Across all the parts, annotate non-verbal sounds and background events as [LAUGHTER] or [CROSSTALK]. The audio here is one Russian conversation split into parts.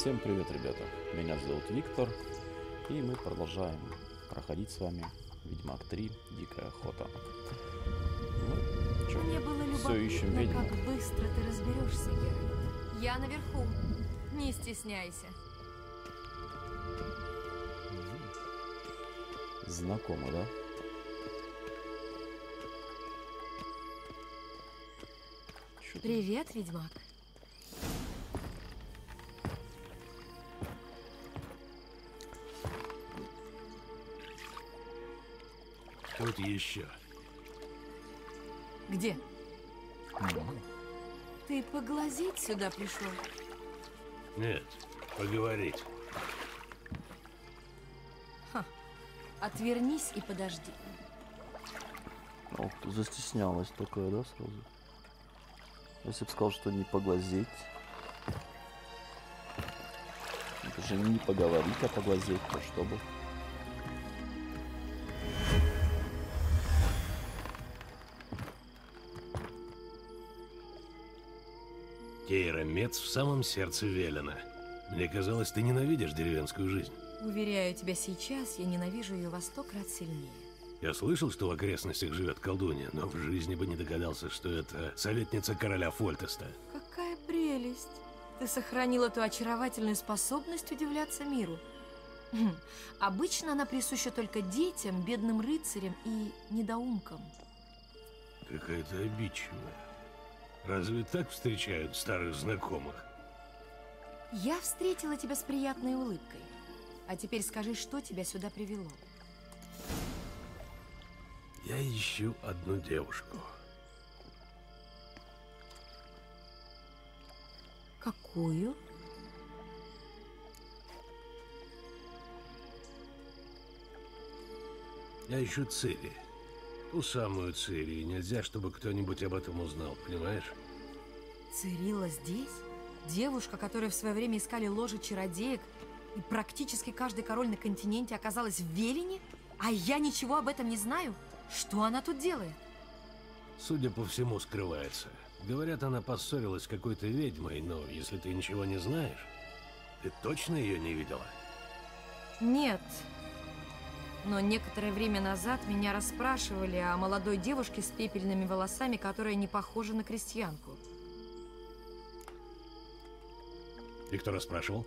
Всем привет, ребята! Меня зовут Виктор, и мы продолжаем проходить с вами Ведьмак 3 Дикая охота. Ну, чё, Мне было все ищем любопытно, ведьму. как быстро ты разберешься, Геральт. Я наверху. Не стесняйся. Знакомо, да? Привет, ведьмак. Тут еще. Где? Ты поглазеть сюда пришел? Нет, поговорить. Отвернись и подожди. Ох, ты застеснялась такая, да, сразу? Если бы сказал, что не поглазеть. Это же не поговорить, а поглазеть, то что бы? Мец в самом сердце Велена. Мне казалось, ты ненавидишь деревенскую жизнь. Уверяю тебя, сейчас я ненавижу ее во сто крат сильнее. Я слышал, что в окрестностях живет колдунья, но в жизни бы не догадался, что это советница короля Фольтеста. Какая прелесть! Ты сохранила ту очаровательную способность удивляться миру. Хм, Обычно она присуща только детям, бедным рыцарям и недоумкам. Какая-то обидчивая. Разве так встречают старых знакомых? Я встретила тебя с приятной улыбкой. А теперь скажи, что тебя сюда привело? Я ищу одну девушку. Какую? Я ищу Цири. Ту самую Цири, нельзя, чтобы кто-нибудь об этом узнал, понимаешь? Цирилла здесь? Девушка, которую в свое время искали ложи чародеек, и практически каждый король на континенте оказалась в Велине? А я ничего об этом не знаю? Что она тут делает? Судя по всему, скрывается. Говорят, она поссорилась с какой-то ведьмой, но если ты ничего не знаешь, ты точно ее не видела? Нет. Но некоторое время назад меня расспрашивали о молодой девушке с пепельными волосами, которая не похожа на крестьянку. И кто расспрашивал?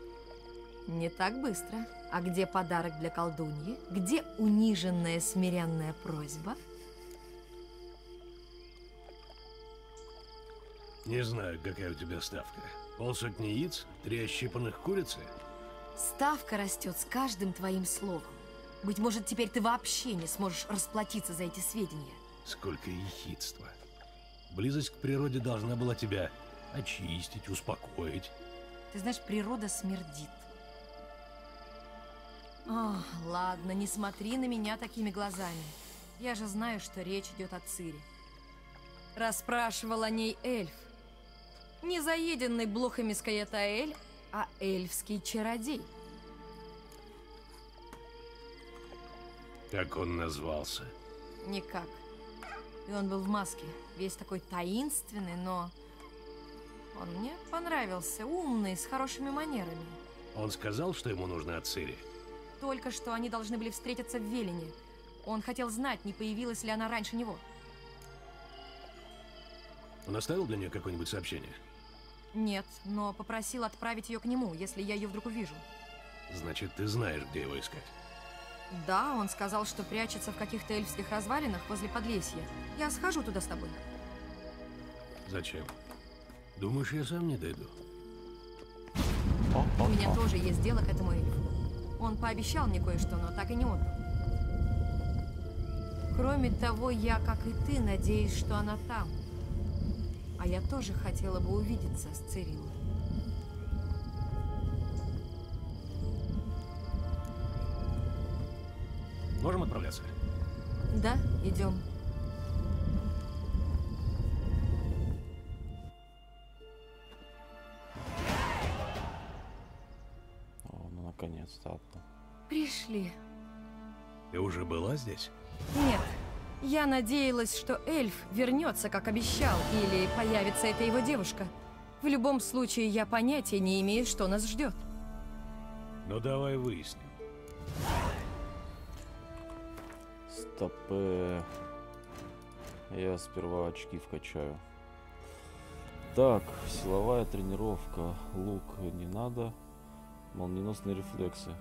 Не так быстро. А где подарок для колдуньи? Где униженная смиренная просьба? Не знаю, какая у тебя ставка. Полсотни яиц? Три ощипанных курицы? Ставка растет с каждым твоим словом. Быть может, теперь ты вообще не сможешь расплатиться за эти сведения. Сколько ехидства. Близость к природе должна была тебя очистить, успокоить. Ты знаешь, природа смердит. О, ладно, не смотри на меня такими глазами. Я же знаю, что речь идет о Цири. Расспрашивал о ней эльф. Не заеденный блохами Скаятаэль, а эльфский чародей. Как он назвался? Никак. И он был в маске, весь такой таинственный, но... Он мне понравился, умный, с хорошими манерами. Он сказал, что ему нужно от Цири? Только что они должны были встретиться в Велине. Он хотел знать, не появилась ли она раньше него. Он оставил для нее какое-нибудь сообщение? Нет, но попросил отправить ее к нему, если я ее вдруг увижу. Значит, ты знаешь, где его искать. Да, он сказал, что прячется в каких-то эльфских развалинах возле Подлесья. Я схожу туда с тобой. Зачем? Думаешь, я сам не дойду? У меня тоже есть дело к этому эльфу. Он пообещал мне кое-что, но так и не отдал. Кроме того, я, как и ты, надеюсь, что она там. А я тоже хотела бы увидеться с Цириллой. Можем отправляться? Да, идем. О, ну наконец-то. Пришли. Ты уже была здесь? Нет, я надеялась, что эльф вернется, как обещал, или появится эта его девушка. В любом случае, я понятия не имею, что нас ждет. Ну давай выясним. Стопе. Я сперва очки вкачаю. Так, силовая тренировка. Лук не надо. Молниеносные рефлексы.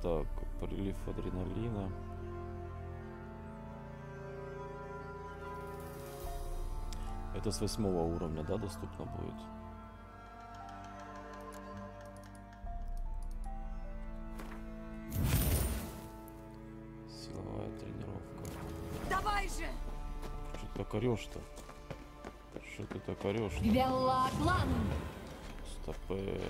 Так, прилив адреналина. Это с восьмого уровня, да, доступно будет? Силовая тренировка. Давай же! Что ты так орешь-то? Что ты так орешь? Белла Клан! Стопе.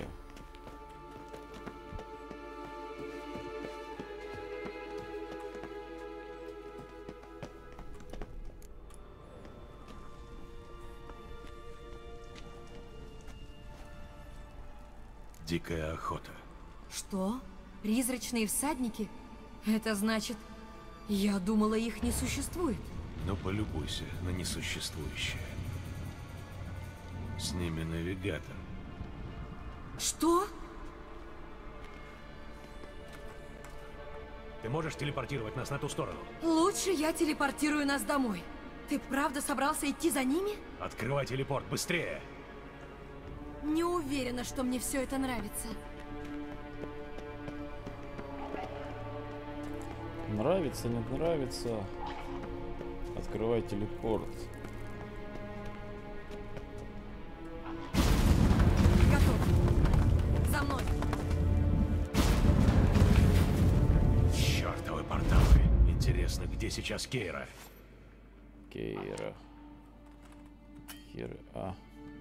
Дикая охота. Что? Призрачные всадники? Это значит, я думала, их не существует. Но полюбуйся на несуществующее. С ними навигатор. Что? Ты можешь телепортировать нас на ту сторону? Лучше я телепортирую нас домой. Ты правда собрался идти за ними? Открывай телепорт, быстрее! Не уверена, что мне все это нравится. Нравится, не нравится. Открывай телепорт. Готов. За мной. Чертовы порталы! Интересно, где сейчас Кейра? Кейра. Хер... А,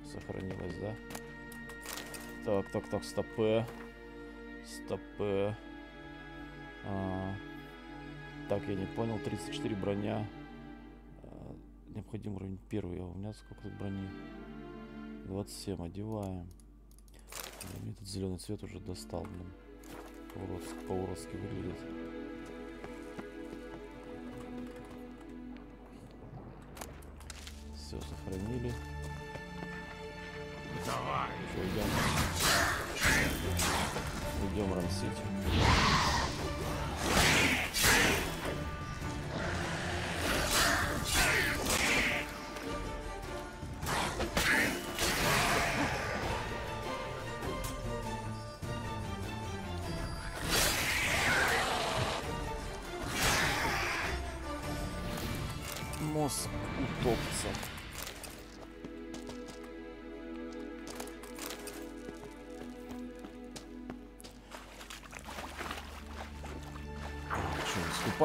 сохранилась, да? Так, так, так, стопе. Стопе. А, так, я не понял. 34 броня. А, необходим уровень первый. А у меня сколько тут брони? 27. Одеваем. Да, Мне этот зеленый цвет уже достал, блин. По-уродски, выглядит. Все, сохранили. Давай! Что, идем? Идем рамсить.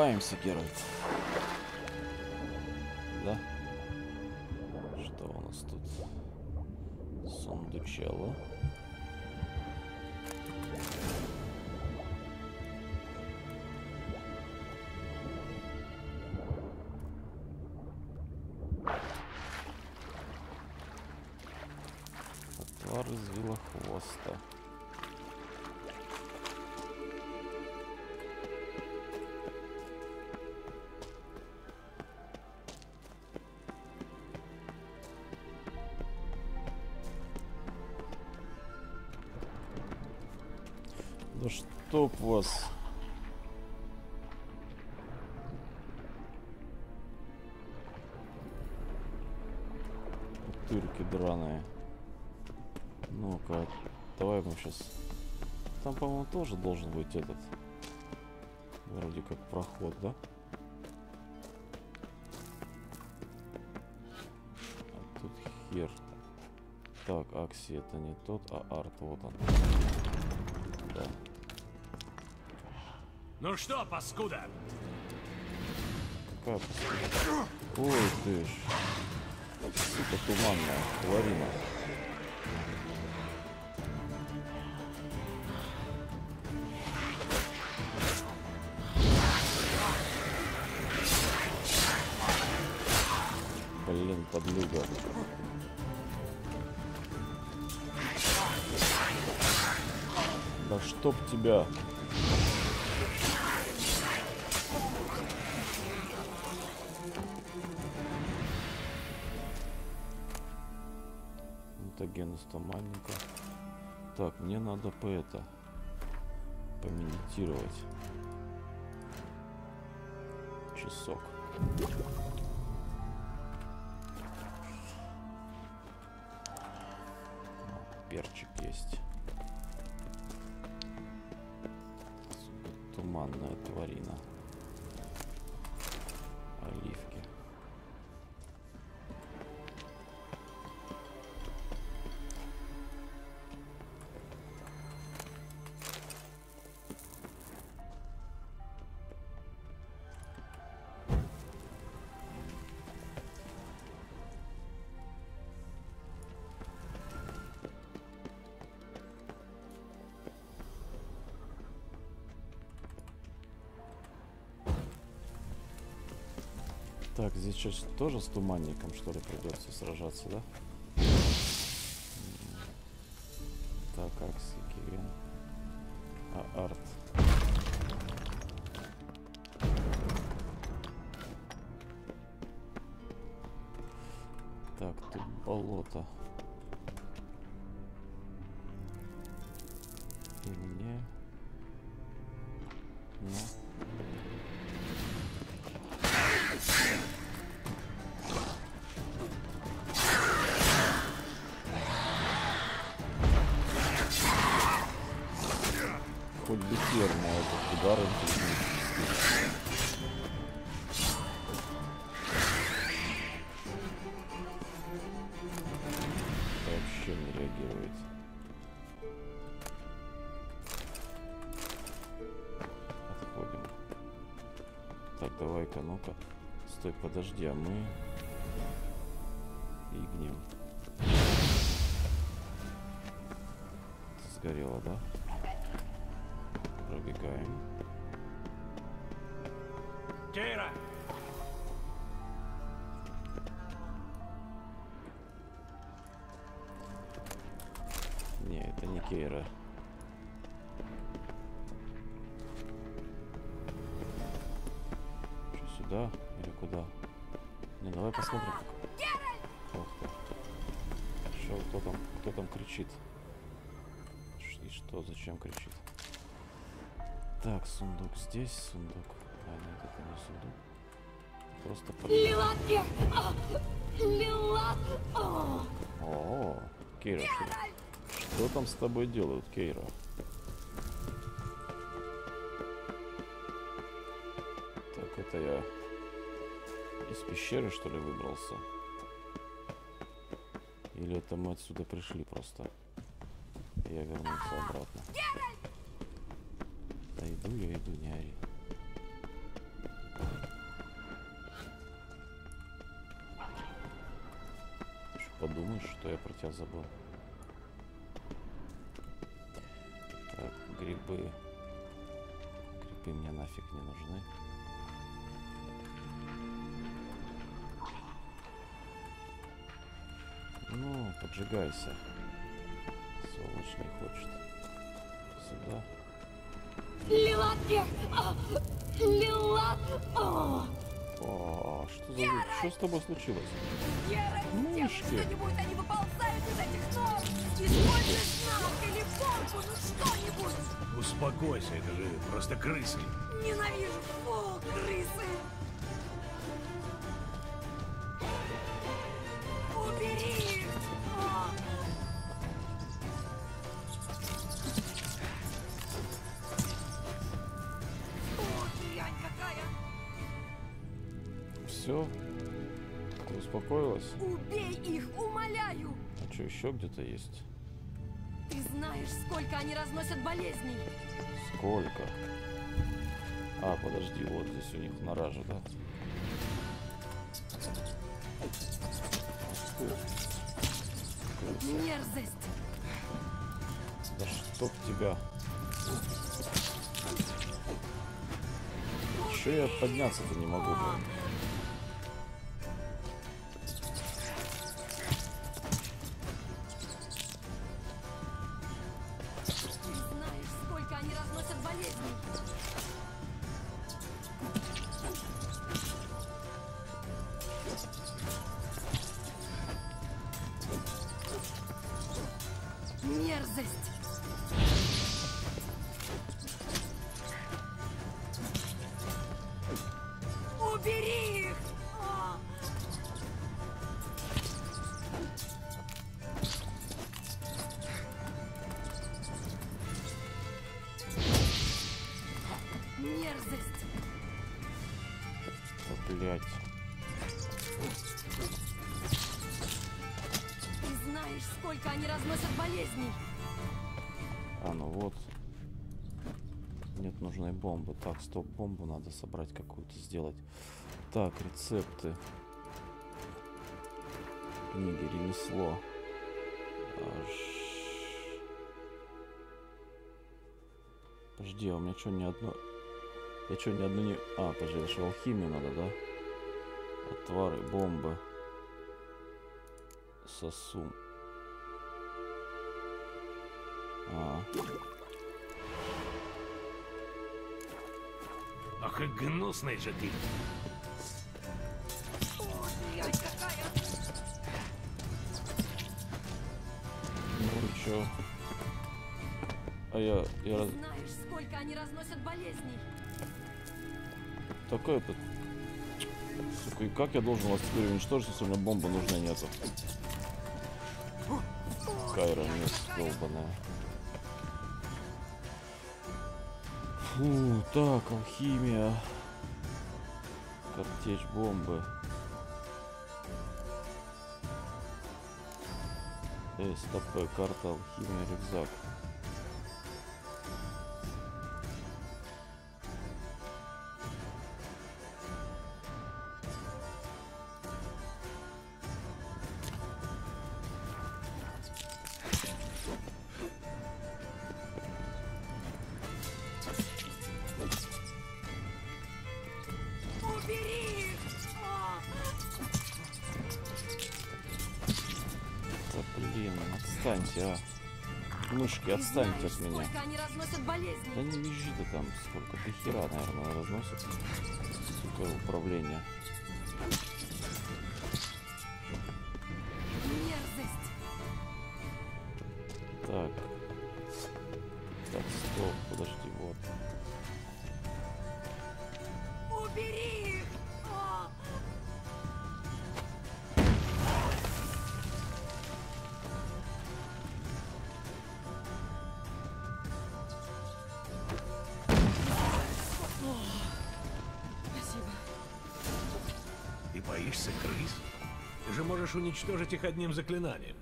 Искупаемся, Геральт? Вас. Тырки драные. Ну-ка, давай мы сейчас... Там, по-моему, тоже должен быть этот... Вроде как проход, да? А тут хер. Так, Акси это не тот, а Арт вот он. Да. Ну что, паскуда? Пустота. Ой ты ж. Сука туманная, хлорина. Блин, подлюга. Да чтоб тебя. Из туманника. Так, мне надо по это. помедитировать. Часок. Перчик есть. Туманная тварина. Так, здесь сейчас тоже с туманником, что ли, придется сражаться, да? Стой, подожди, а мы... Игнем. Сгорело, да? Пробегаем. Кейра! Не, это не Кейра. Что, сюда куда? Не, давай посмотрим. Ты. Что, кто там, кто там кричит? И что, зачем кричит? Так, сундук здесь, сундук. А, нет, это не сундук. Просто! О, Кейра, что, что там с тобой делают, Кейра? Так, это я из пещеры, что ли, выбрался? Или это мы отсюда пришли просто? Я вернулся обратно. Да иду я, иду, не ори. Подумаешь, что я про тебя забыл? Так, грибы. Грибы мне нафиг не нужны. Поджигайся. Не хочет. Сюда. Лилатки! А! Лилат! А! О, что за... звук? Что с тобой случилось? Гера, Мышки. что-нибудь, они выползают из этих нор! Используй знак или помпу, ну что-нибудь! Успокойся, это же просто крысы. Ненавижу! Фу, крысы! Убей их, умоляю! А что, еще где-то есть? Ты знаешь, сколько они разносят болезней? Сколько? А, подожди, вот здесь у них нора же, да? Мерзость! Да чтоб тебя. Че я подняться-то не могу, блин? Стоп, бомбу надо собрать какую-то, сделать. Так, рецепты. Книги, ремесло. Аж... Подожди, а у меня что, ни одно... Я что, ни одну не... А, подожди, это же алхимию надо, да? Отвары, бомбы. Сосу. Ах и гнусный же ты. Ну и чё? А я... я... Ты знаешь, сколько они разносят болезней. Такой этот... Сука, и как я должен вас теперь уничтожить, если у меня бомба нужной нету? Кайра нет, долбаная. Фу, так, алхимия. Картечь бомбы. Эй, стоп, э, карта, алхимия, рюкзак. Отстаньте от меня. Да не визжи ты там, сколько до хера, наверное, разносит. Сука, управление. Можешь уничтожить их одним заклинанием.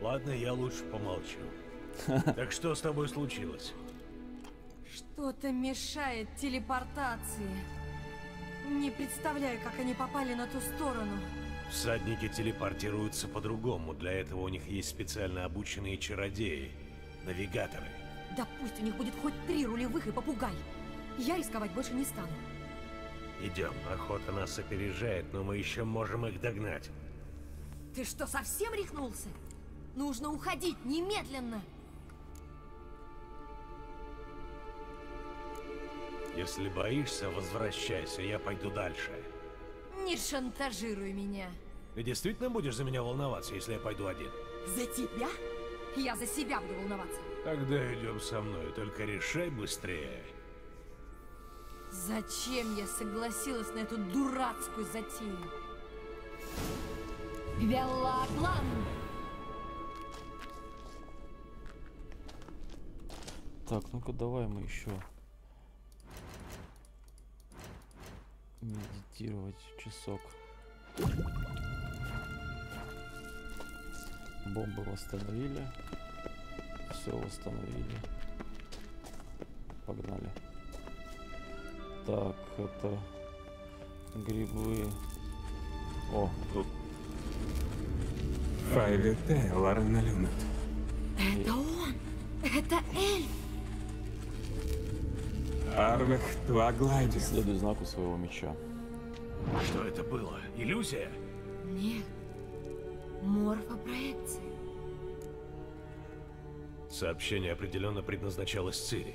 Ладно, я лучше помолчу. [LAUGHS] Так что с тобой случилось? Что-то мешает телепортации. Не представляю, как они попали на ту сторону. Всадники телепортируются по-другому. Для этого у них есть специально обученные чародеи, навигаторы. Да пусть у них будет хоть три рулевых и попугай. Я рисковать больше не стану. Идем, охота нас опережает, но мы еще можем их догнать. Ты что, совсем рехнулся? Нужно уходить немедленно. Если боишься, возвращайся, я пойду дальше. Не шантажируй меня. Ты действительно будешь за меня волноваться, если я пойду один? За тебя? Я за себя буду волноваться. Тогда идем со мной, только решай быстрее. Зачем я согласилась на эту дурацкую затею? Велаглан! Так, ну-ка давай мы еще медитировать часок. Бомбы восстановили. Все восстановили. Погнали. Так, это грибы. О, тут Päivite Ларналюнат. Это он! Это Эльф! Арвех Тваглайдис. следуй знаку своего меча. Что это было? Иллюзия? Нет. Морфопроекция. Сообщение определенно предназначалось Цири.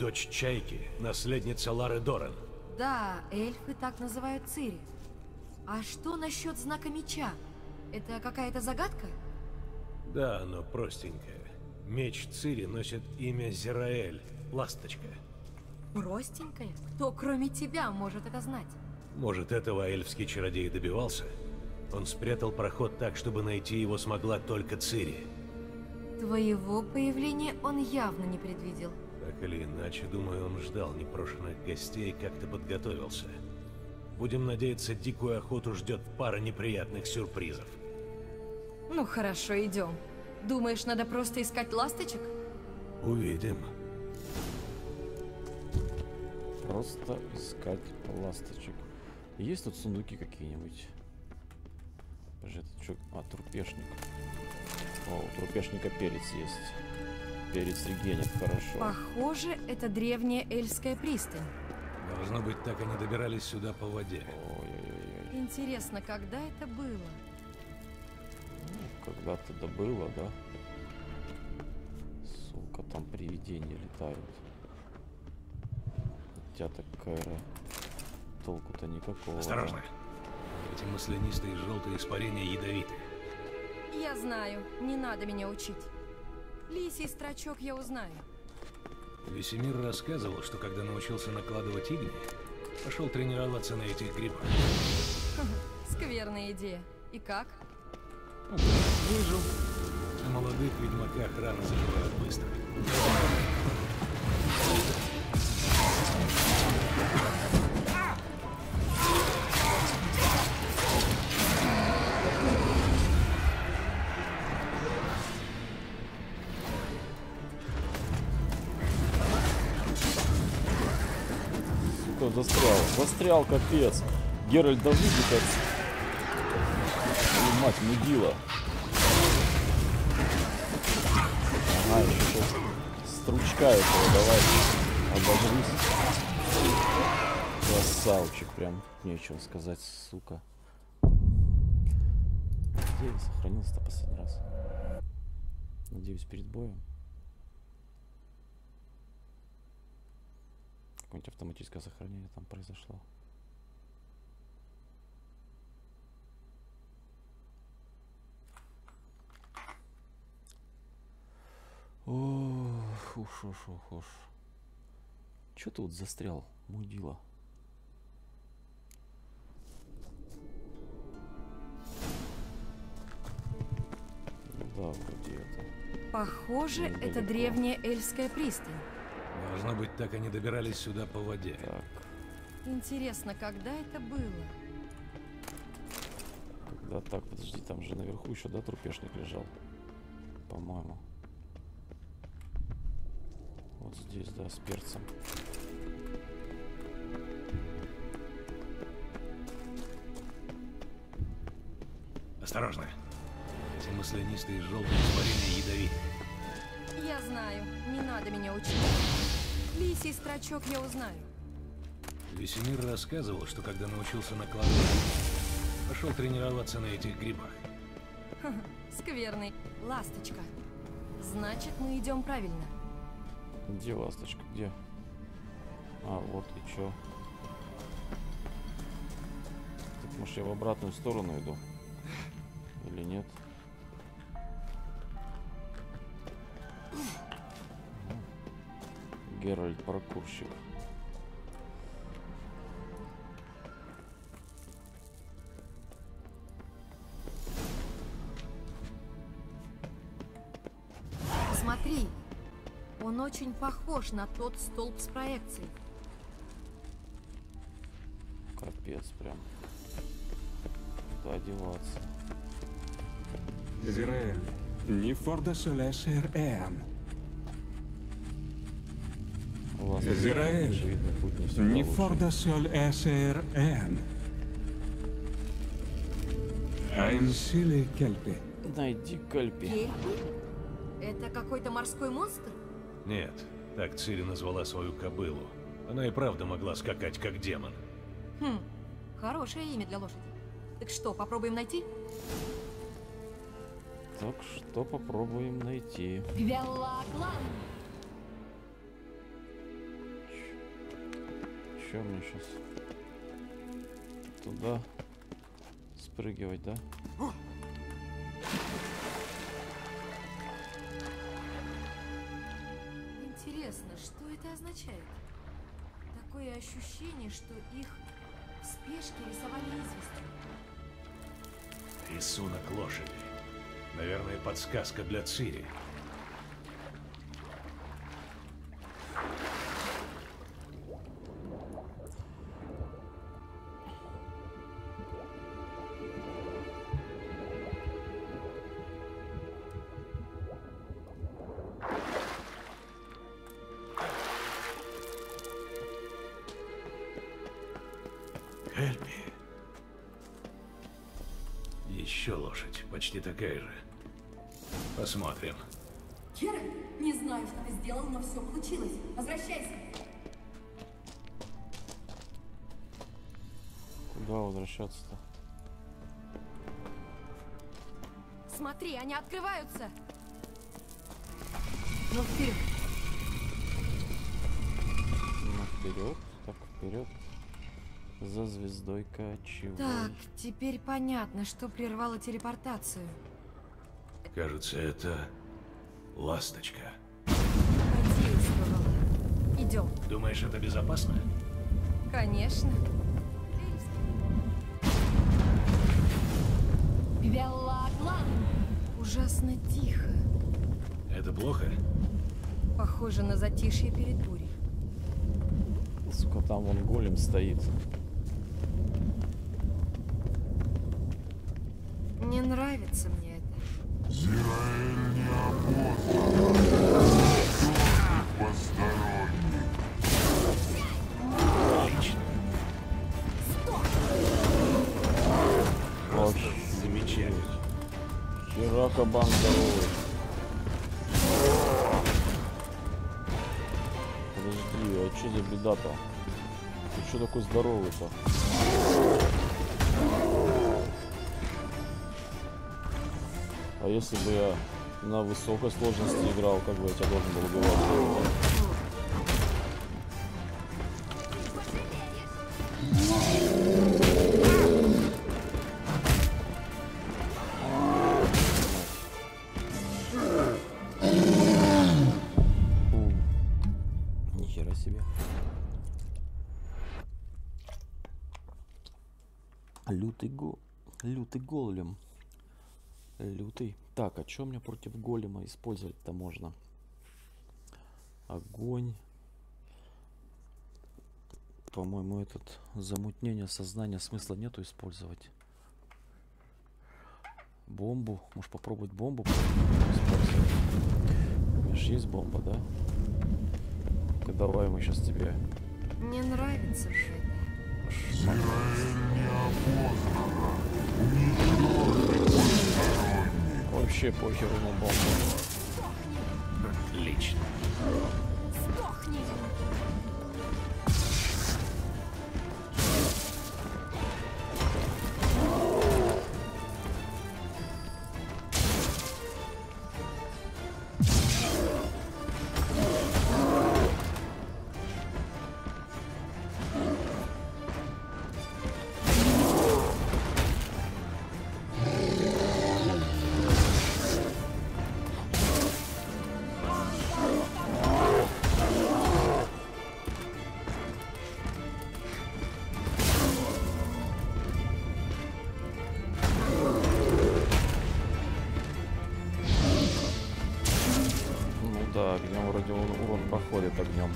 Дочь Чайки, наследница Лары Доран. Да, эльфы так называют Цири. А что насчет знака меча? Это какая-то загадка? Да, но простенькая. Меч Цири носит имя Зераэль, ласточка. Простенькая? Кто, кроме тебя, может это знать? Может, этого эльфский чародей добивался? Он спрятал проход так, чтобы найти его смогла только Цири. Твоего появления он явно не предвидел. Так или иначе, думаю, он ждал непрошенных гостей и как-то подготовился. Будем надеяться, дикую охоту ждет пара неприятных сюрпризов. Ну хорошо, идем. Думаешь, надо просто искать ласточек? Увидим. Просто искать ласточек. Есть тут сундуки какие-нибудь? Подожди, это что? А, трупешник. О, у трупешника перец есть. Перец регенит, хорошо. Похоже, это древняя Эльская пристань. Должно быть, так они добирались сюда по воде. Ой-ой-ой. Интересно, когда это было? Ну, когда-то да было, да? Сука, там привидения летают. Хотя такая толку-то никакого. Осторожно. Эти маслянистые желтые испарения ядовиты. Я знаю, не надо меня учить. Лисий строчок я узнаю. Весемир рассказывал, что когда научился накладывать игни, пошел тренироваться на этих грибах. Скверная идея. И как? Выжил. На молодых ведьмаках рано заживают быстро. Застрял. Капец. Геральт да Твою мать, мудила. Ага, еще сейчас стручка этого давай. Обожрись. Красавчик, прям нечего сказать, сука. Где я сохранился-то последний раз? Надеюсь, перед боем. Какое-нибудь автоматическое сохранение там произошло. Уж, уж, уж, уж. Чё ты вот застрял, мудила? Да, вроде это. Похоже, Недалеко. это древняя Эльская пристань. Должно быть, так они добирались сюда по воде. Так, Интересно, когда это было? когда так, подожди, там же наверху еще, да, трупешник лежал? По-моему. Вот здесь, да, с перцем. Осторожно. Эти маслянистые желтые испарения ядовиты. Я знаю, не надо меня учить. Лисий строчок я узнаю. Весемир рассказывал, что когда научился накладывать, пошел тренироваться на этих грибах. Скверный. Ласточка. Значит, мы идем правильно. Где ласточка, где? А, вот и чё. Так, может, я в обратную сторону иду? Или нет? Геральт паркурщик. Очень похож на тот столб с проекцией. Капец прям. Куда одеваться? Зираэль, не форда Израиль. очевидно, путь не форда соль эсер эан. Айн силе кельпи. Найди Кальпи. Кельпи? Это какой-то морской монстр? Нет, так Цири назвала свою кобылу. Она и правда могла скакать, как демон. Хм, хорошее имя для лошади. Так что, попробуем найти? Так что попробуем найти. Гвелла-клан! Че мне сейчас? Туда спрыгивать, да? Означает? Такое ощущение, что их в спешке рисовали известью. Рисунок лошади. Наверное, подсказка для Цири. Эльми. Еще лошадь, почти такая же. Посмотрим. Кира, не знаю, что ты сделал, но все получилось. Возвращайся. Куда возвращаться-то? Смотри, они открываются. Ну, вперед. Ну, вперед. Так, вперед. За звездой кочевой. Так, теперь понятно, что прервало телепортацию. Кажется, это ласточка. Идем. Думаешь, это безопасно? Конечно. Белла Клан! Ужасно тихо. Это плохо? Похоже на затишье перед бурей. Сука, там вон голем стоит. Не нравится мне если бы я на высокой сложности играл, как бы я тебя должен был убивать? Лютый го... Лютый голем. Лютый. Так, а что мне против голема использовать-то можно? Огонь. По-моему, этот замутнение сознания смысла нету использовать. Бомбу. Может попробовать бомбу использовать? У меня ж есть бомба, да? Ну-ка, давай мы сейчас тебе Не нравится мне это. Вообще похеру на бомбу. Отлично. Сдохни! Он, урон проходит огнем.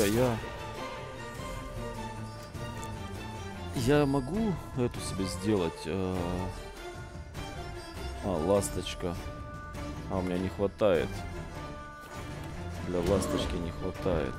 А я... Я могу эту себе сделать? э, А, ласточка. А, у меня не хватает. Для ласточки не хватает.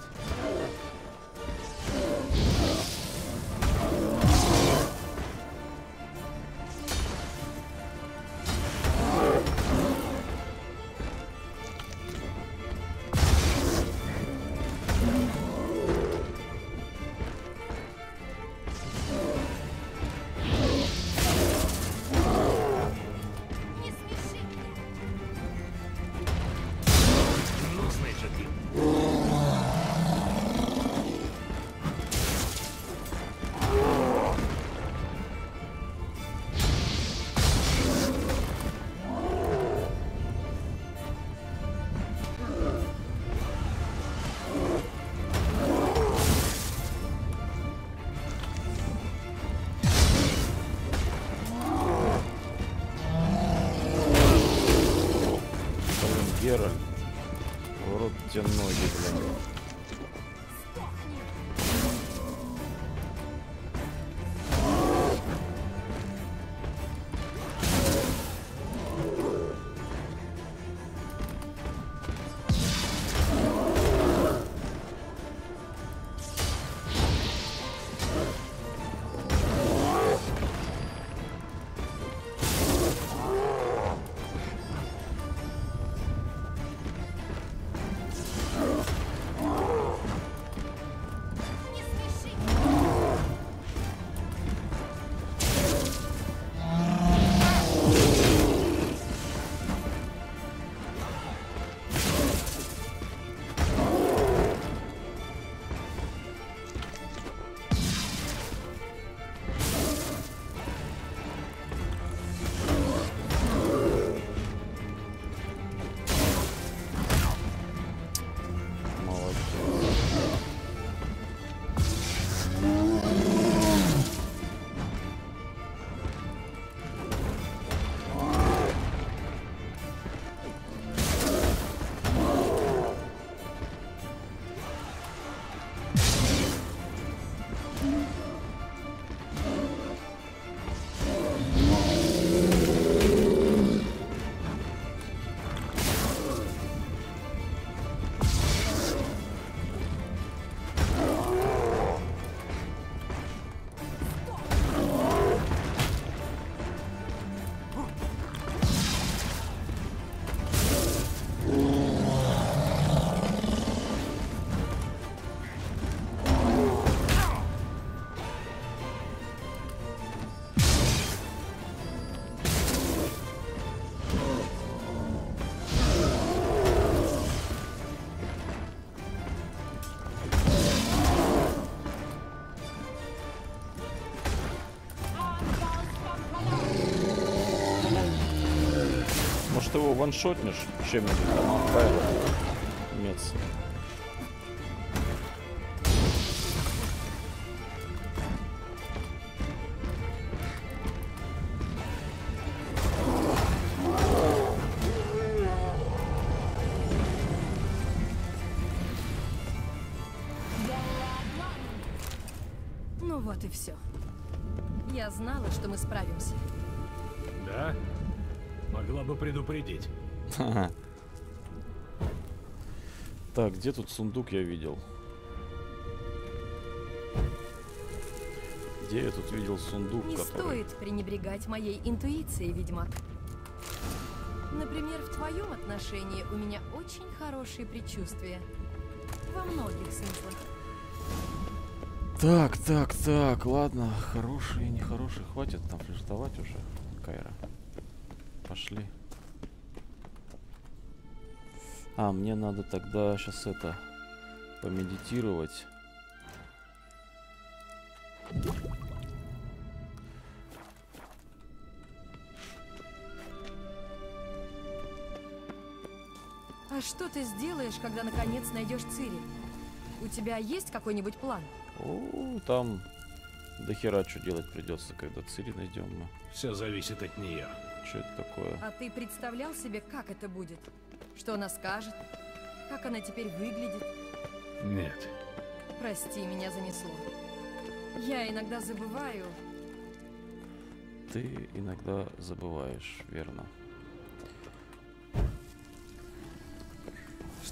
Ваншотнешь чем-нибудь там? Мец. Ну вот и все. Я знала, что мы справимся. Так, где тут сундук я видел? Где я тут видел сундук, Не который... стоит пренебрегать моей интуицией, ведьмак. Например, в твоем отношении у меня очень хорошие предчувствия. Во многих смыслах. Так, так, так, ладно, хороший, нехороший, хватит там флиртовать уже, Кайра. Пошли. А, мне надо тогда сейчас это помедитировать. А что ты сделаешь, когда наконец найдешь Цири? У тебя есть какой-нибудь план? О, там до хера что делать придется, когда Цири найдем мы. Все зависит от нее. Что это такое? А ты представлял себе, как это будет? Что она скажет? Как она теперь выглядит? Нет. Прости, меня занесло. Я иногда забываю. Ты иногда забываешь, верно?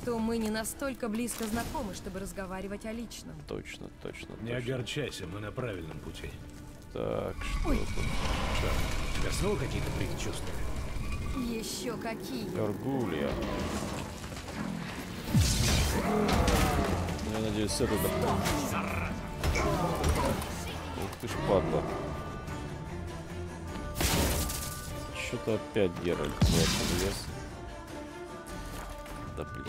что мы не настолько близко знакомы, чтобы разговаривать о личном. Точно, точно, Не точно. огорчайся, мы на правильном пути. Так, что Ой. тут? Что, у тебя снова какие-то предчувствия? Еще какие? Горгулья. Я надеюсь, это да. Ух ты ж падла. Что-то опять Геральт. Да. Блин,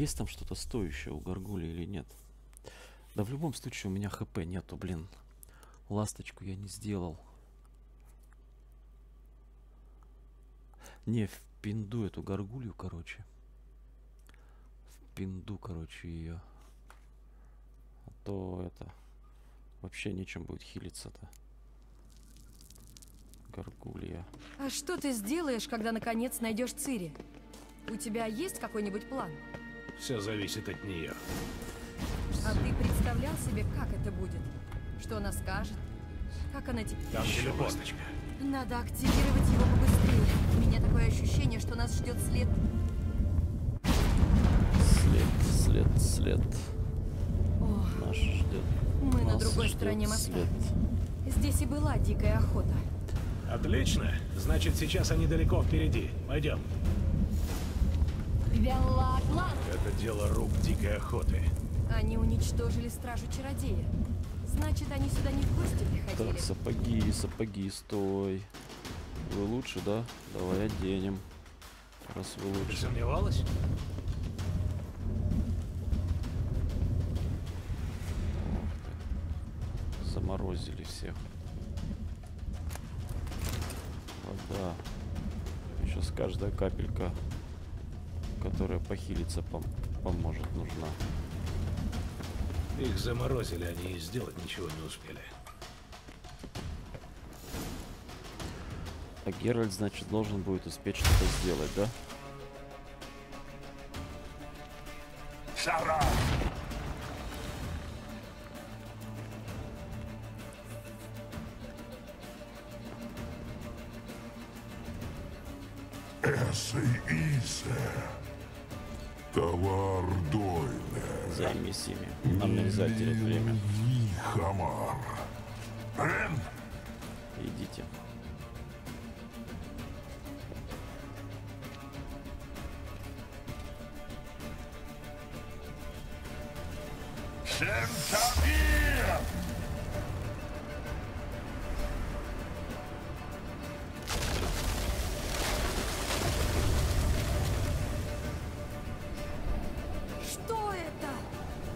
Есть там что-то стоящее у горгули или нет? Да в любом случае у меня хп нету, блин. Ласточку я не сделал. Не, в пинду эту горгулью, короче. В пинду, короче, ее. А то это... Вообще нечем будет хилиться-то. Горгулья. А что ты сделаешь, когда наконец найдешь Цири? У тебя есть какой-нибудь план? Все зависит от нее. А ты представлял себе, как это будет? Что она скажет? Как она тебе... Там телепорт. Надо активировать его побыстрее. У меня такое ощущение, что нас ждет след... След, след, след. О, Наш ждет. мы на Нас другой ждет стороне моста. след. Здесь и была дикая охота. Отлично. Значит, сейчас они далеко впереди. Пойдем. Это дело рук дикой охоты. Они уничтожили стражу чародея. Значит, они сюда не в гости приходили. Так, сапоги, сапоги, стой. Вы лучше, да? Давай оденем. Раз вы Ты лучше. сомневалась? Заморозили всех. Вода. Сейчас каждая капелька, которая похилиться пом- поможет, нужна. Их заморозили, они и сделать ничего не успели. А Геральт, значит, должен будет успеть что-то сделать, да? Эссе Исе. Товар Дойле. Займись ими. Нам нельзя терять время. Хамар. Идите.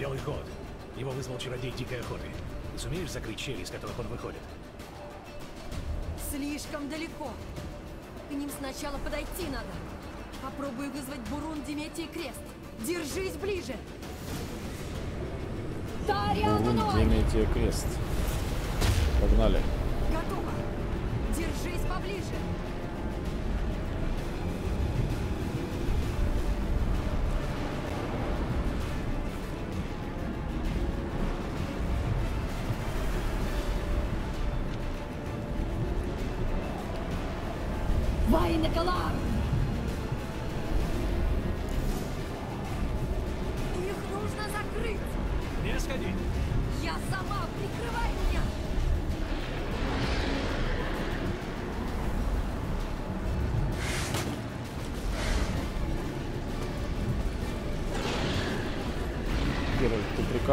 Белый ход. Его вызвал чародей дикой охоты. Ты сумеешь закрыть щели, из которых он выходит? Слишком далеко. К ним сначала подойти надо. Попробуй вызвать Бурун, Диметий и Крест. Держись ближе. Бурун, мной! Деметия, крест. Погнали. Готово. Держись поближе.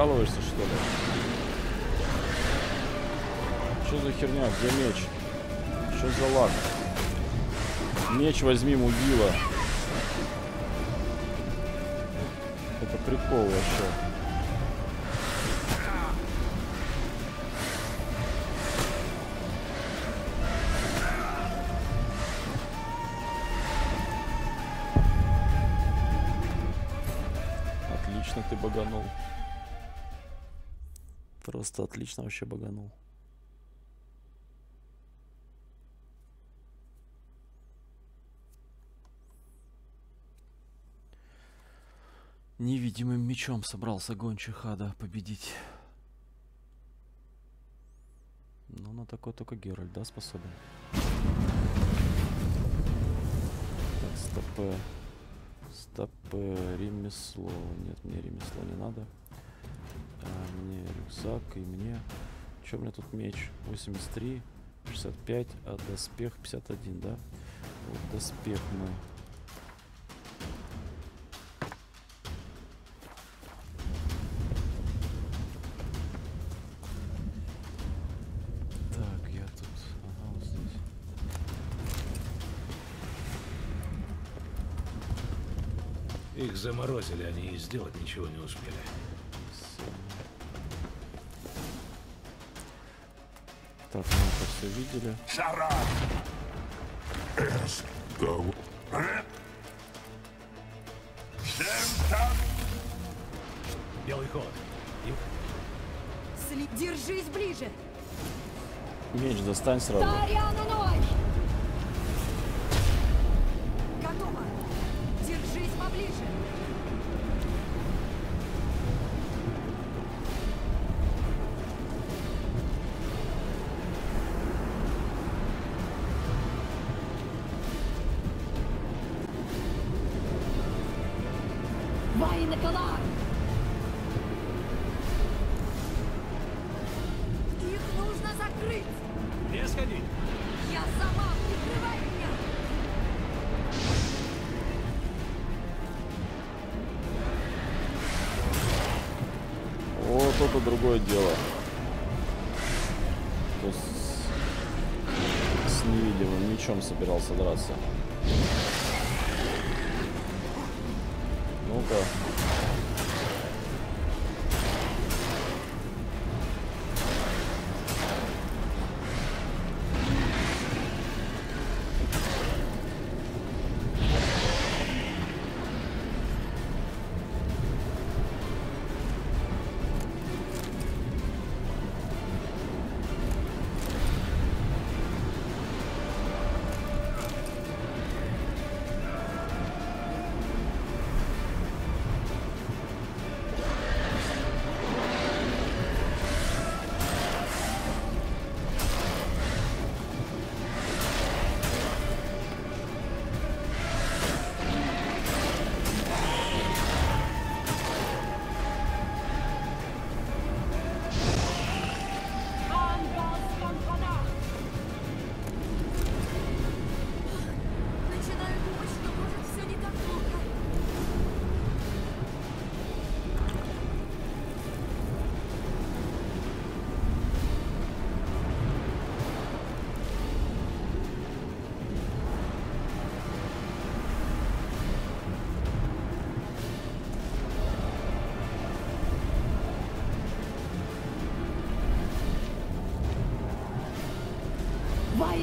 Прикалываешься, что ли? Что за херня? Где меч? Что за лак? Меч возьми, мудила. Это прикол вообще. Просто отлично вообще баганул. Невидимым мечом собрался гончих ада победить. Ну, на такой только Геральт, да, способен? Так, стопы. Стопы. Ремесло. Нет, мне ремесло не надо. А, мне рюкзак и мне... Что у меня тут меч? 83, 65, а доспех 51, да? Вот доспех мы... Их заморозили, они и сделать ничего не успели. Так, мы это все видели. Белый Сли- Держись ближе! Меч достань сразу. Это другое дело. То есть с, с невидимым мечом собирался драться. Ну-ка.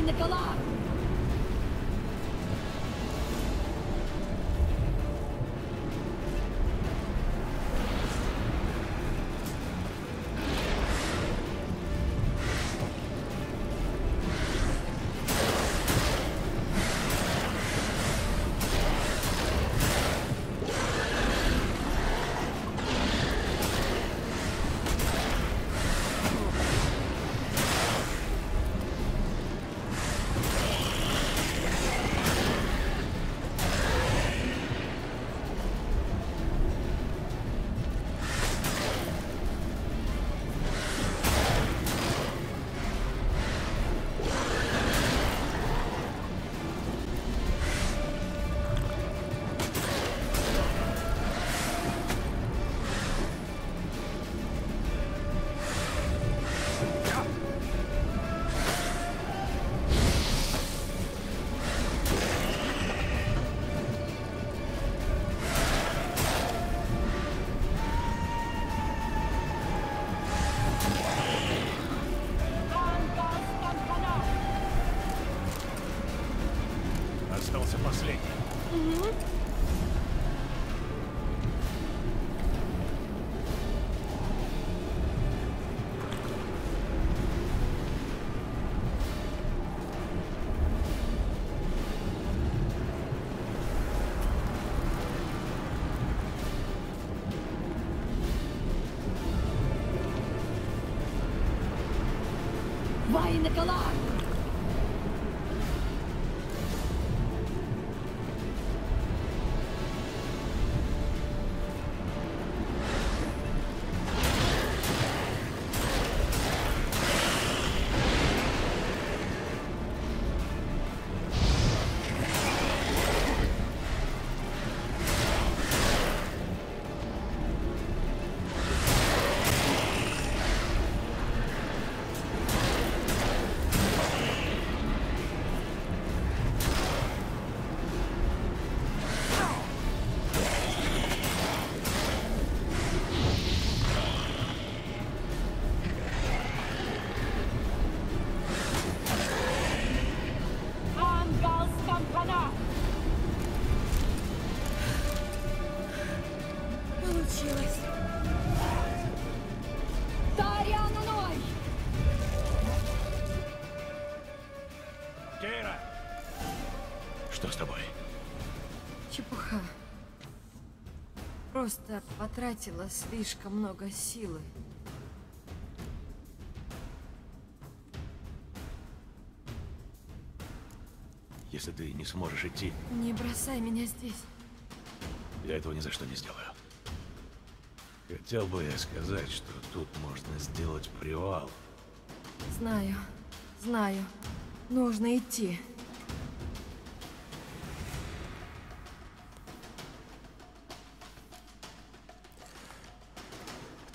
the galore. Остался последний. Вайна Просто потратила слишком много силы. Если ты не сможешь идти, Не бросай меня здесь. я этого ни за что не сделаю. Хотел бы я сказать, что тут можно сделать привал. Знаю, знаю. Нужно идти.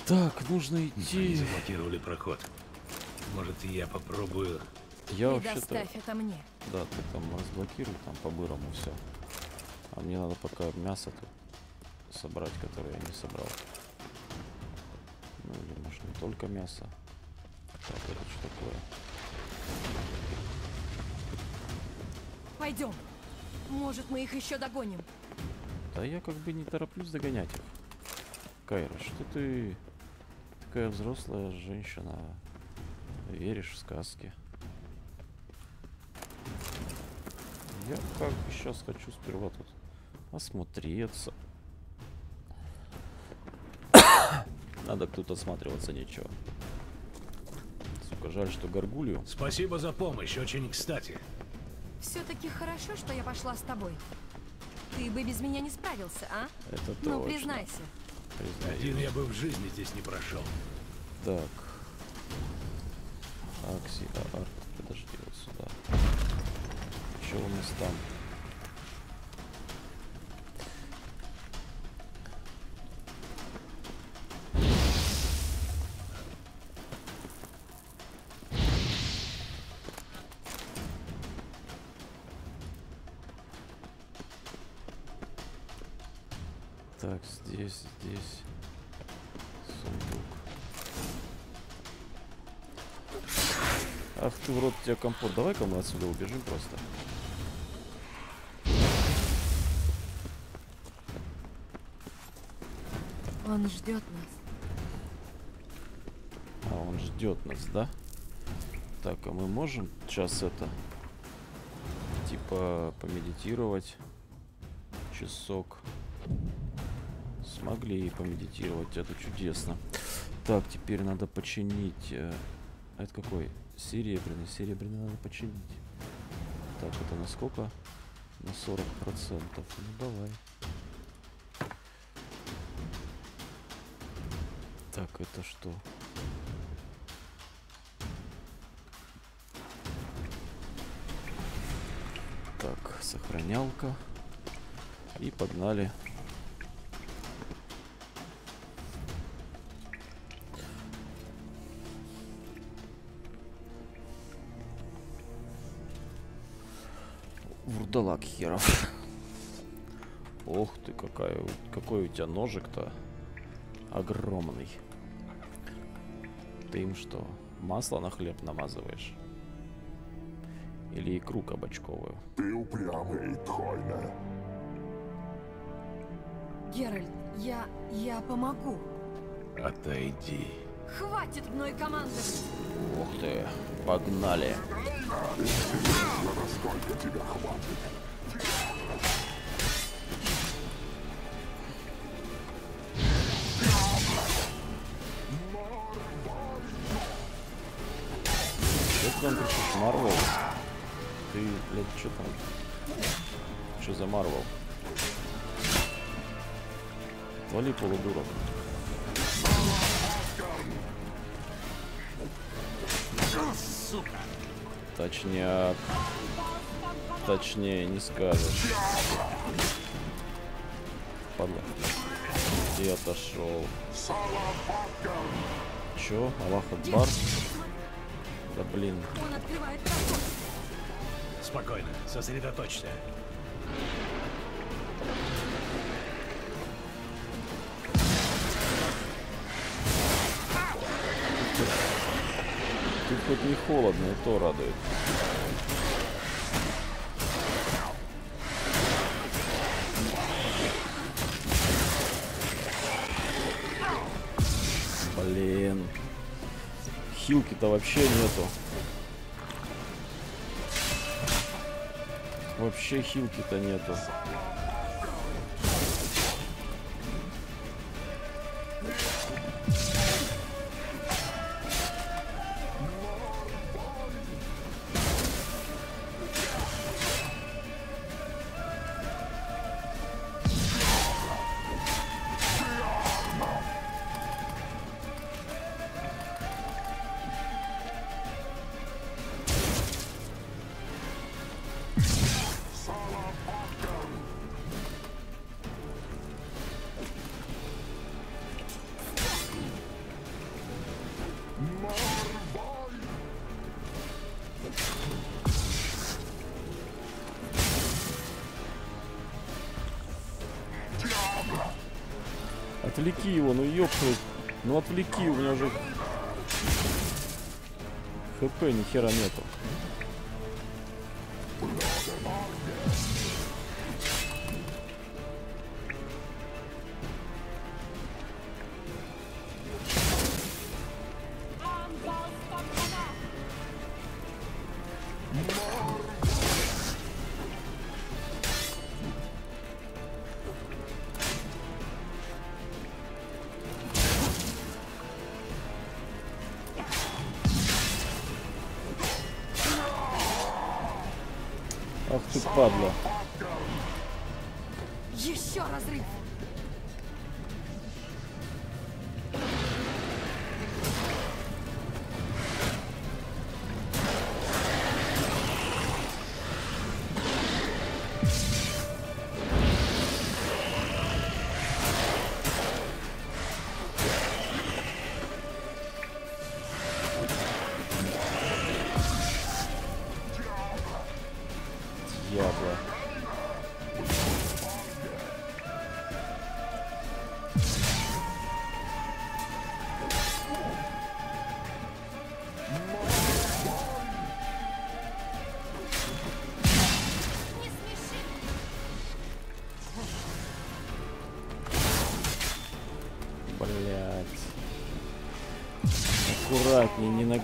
Так, нужно Они идти. заблокировали проход. Может, я попробую... Я вообще-то... это мне. Да, ты там разблокируй, там по-бырому все. А мне надо пока мясо тут собрать, которое я не собрал. Ну или может не только мясо. Так, это что такое? Пойдем. Может, мы их еще догоним. Да я как бы не тороплюсь догонять их. Кайра, что ты такая взрослая женщина, веришь в сказки? Я как бы сейчас хочу сперва тут осмотреться. [COUGHS] Надо тут осматриваться нечего. Сука, жаль, что горгулью. Спасибо за помощь, очень кстати. Все-таки хорошо, что я пошла с тобой. Ты бы без меня не справился, а? Это Ну, точно. признайся. Признаю. Один я бы в жизни здесь не прошел. Так. Акси, а, арт, подожди, вот сюда. Что у нас там? Тебя компот. Давай-ка мы отсюда убежим просто. Он ждет нас. А, он ждет нас, да? Так, а мы можем сейчас это... Типа помедитировать часок. Смогли помедитировать, это чудесно. Так, теперь надо починить... э, Это какой? Серебряный. Серебряный надо починить. Так, это на сколько? На 40 процентов. Ну давай. Так, это что? Так, сохранялка. И погнали. Вурдалак херов. Ох ты, какая, какой у тебя ножик-то огромный. Ты им что, масло на хлеб намазываешь? Или икру кабачковую? Ты упрямый, Тхойне. Геральт, я... я помогу. Отойди. Хватит мной командовать. Ух ты, погнали. Насколько тебя хватит? Что ты там кричишь, Марвел? Ты, блядь, что там? Что за Марвел? Вали полудурок. Точняк. Точнее, не скажешь. Падла. И отошел. Чё? Аллах Акбар? Да блин. Он открывает проход. Спокойно, сосредоточься. Не холодно, и то радует. Блин. Хилки-то вообще нету. Вообще хилки-то нету. Отвлеки, у меня уже... ХП ни хера нету.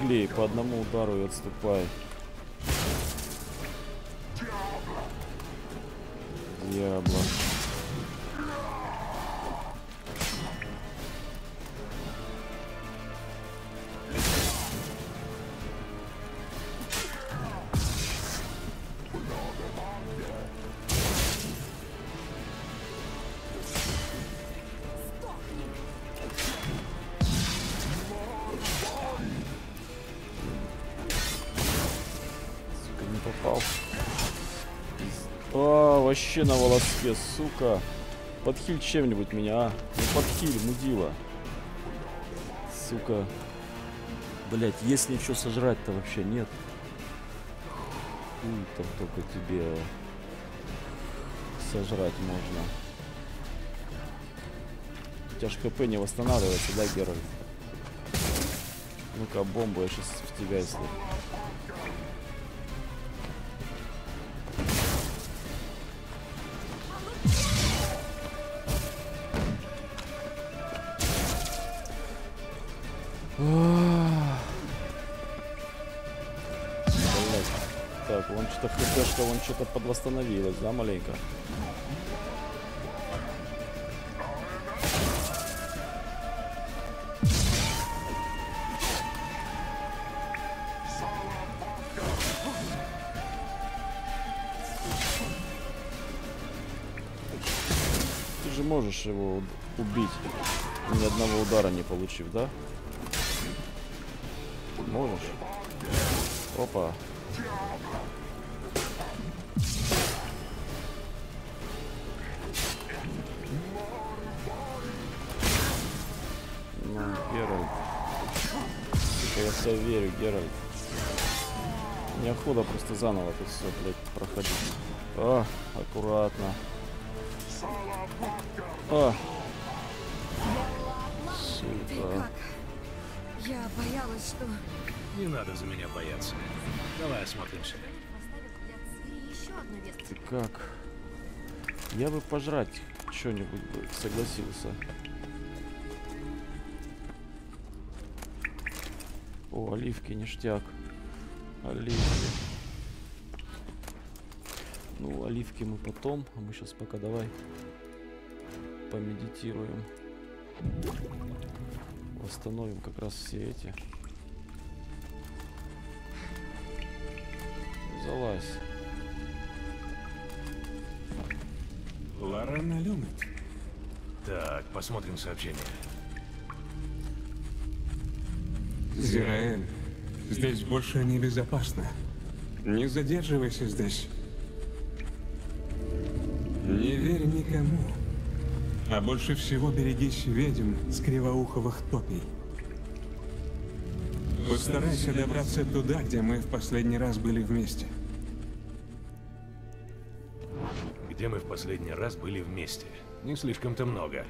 Наглей, по одному удару и отступай. Вообще на волоске, сука. Подхиль чем-нибудь меня, а. Ну подхиль, мудила. Сука. Блять, есть ничего сожрать-то вообще нет. Хуй там только тебе сожрать можно. У тебя ж КП не восстанавливается, да, Геральт? Ну-ка, бомбу я сейчас в тебя, если... хпшка, вон что-то подвосстановилось, да, маленько? Ты же можешь его убить, ни одного удара не получив, да? Можешь? Опа. Верю, Геральт. Неохота просто заново тут все, блядь, проходить. А, аккуратно. А. Ты Сука. как? Я боялась, что... Не надо за меня бояться. Давай осмотримся. Ты как? Я бы пожрать что-нибудь бы согласился. Оливки, ништяк. Оливки. Ну Оливки мы потом, а мы сейчас пока давай помедитируем. Восстановим как раз все эти. Залазь. Лорена Люмет. Так, посмотрим сообщение. Зираэль, здесь больше небезопасно. Не задерживайся здесь. Не верь никому. А больше всего берегись ведьм с кривоуховых топий. Постарайся добраться туда, где мы в последний раз были вместе. Где мы в последний раз были вместе? Не слишком-то много.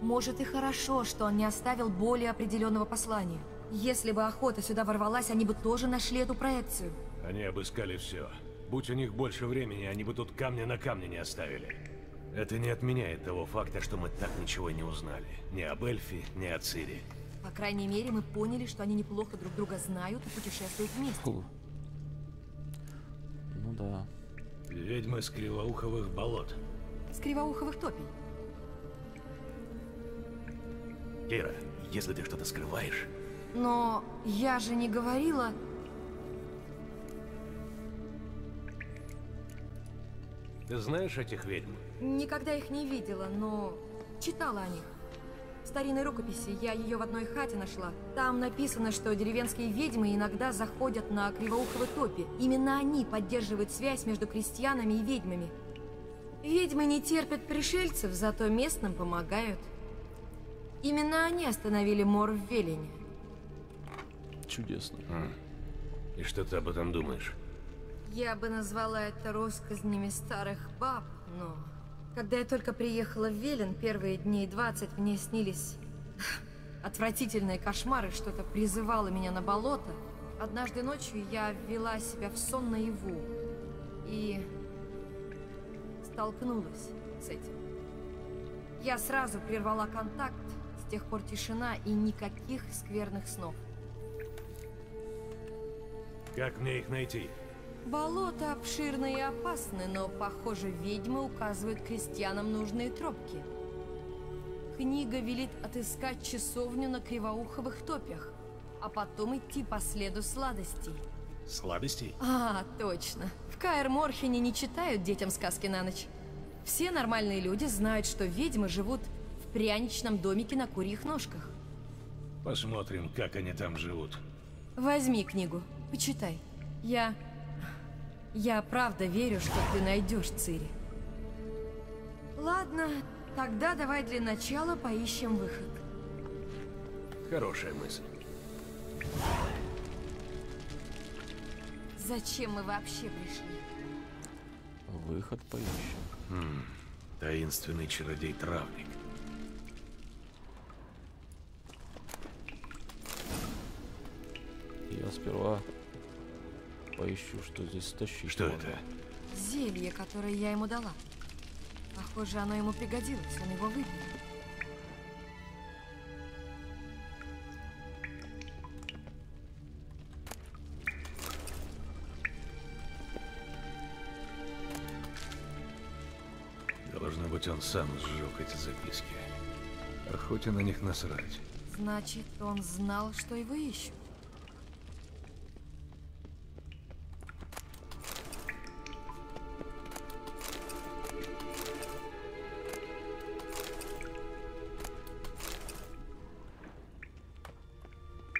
Может и хорошо, что он не оставил более определенного послания. Если бы охота сюда ворвалась, они бы тоже нашли эту проекцию. Они обыскали все. Будь у них больше времени, они бы тут камня на камне не оставили. Это не отменяет того факта, что мы так ничего не узнали. Ни об Эльфе, ни о Цири. По крайней мере, мы поняли, что они неплохо друг друга знают и путешествуют вместе. Фу. Ну да. Ведьмы с кривоуховых болот. С кривоуховых топий. Кира, если ты что-то скрываешь, Но я же не говорила... ты знаешь этих ведьм? Никогда их не видела, но читала о них. В старинной рукописи я ее в одной хате нашла. Там написано, что деревенские ведьмы иногда заходят на кривоуховы топи. Именно они поддерживают связь между крестьянами и ведьмами. Ведьмы не терпят пришельцев, зато местным помогают. Именно они остановили мор в Велине. Чудесно. И что ты об этом думаешь? Я бы назвала это россказнями старых баб, но... Когда я только приехала в Велен, первые дней 20 мне снились [LAUGHS] отвратительные кошмары, что-то призывало меня на болото. Однажды ночью я ввела себя в сон наяву и столкнулась с этим. Я сразу прервала контакт, тех пор тишина и никаких скверных снов. Как мне их найти? Болото обширны и опасны, но, похоже, ведьмы указывают крестьянам нужные тропки. Книга велит отыскать часовню на кривоуховых топях, а потом идти по следу сладостей. Сладостей? А, точно. В Каэр-Морхене не читают детям сказки на ночь. Все нормальные люди знают, что ведьмы живут пряничном домике на курьих ножках. Посмотрим, как они там живут. Возьми книгу, почитай. Я... Я правда верю, что ты найдешь Цири. Ладно, тогда давай для начала поищем выход. Хорошая мысль. Зачем мы вообще пришли? Выход поищем. Таинственный чародей-травник. Я сперва поищу, что здесь стащить. Что можно. это? Зелье, которое я ему дала. Похоже, оно ему пригодилось, он его выпил. Должно быть, он сам сжег эти записки. Охоте на них насрать. Значит, он знал, что его ищут.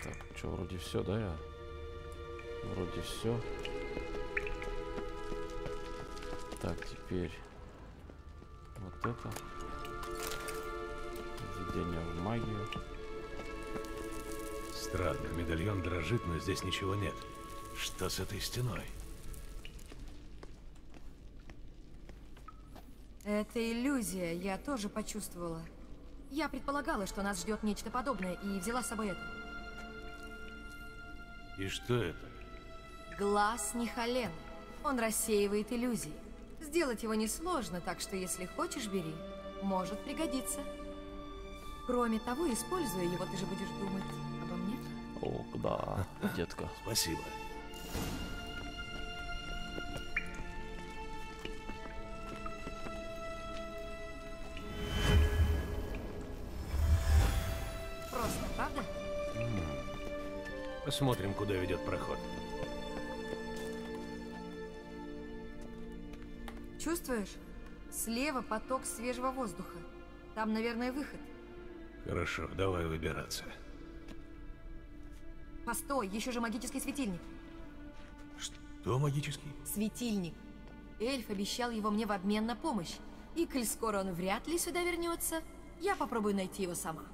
Так, что, вроде все, да, я? Вроде все. Так, теперь вот это. Введение в магию. Странно, медальон дрожит, но здесь ничего нет. Что с этой стеной? Это иллюзия, я тоже почувствовала. Я предполагала, что нас ждет нечто подобное, и взяла с собой это. И что это? Глаз Нихален. Он рассеивает иллюзии. Сделать его несложно, так что если хочешь, бери. Может пригодиться. Кроме того, используя его, ты же будешь думать. О, Да, детка. Спасибо. Просто, правда? Посмотрим, куда ведет проход. Чувствуешь? Слева поток свежего воздуха. Там, наверное, выход. Хорошо, давай выбираться. Постой, еще же магический светильник. Что магический? Светильник. Эльф обещал его мне в обмен на помощь. И коль скоро он вряд ли сюда вернется, я попробую найти его сама.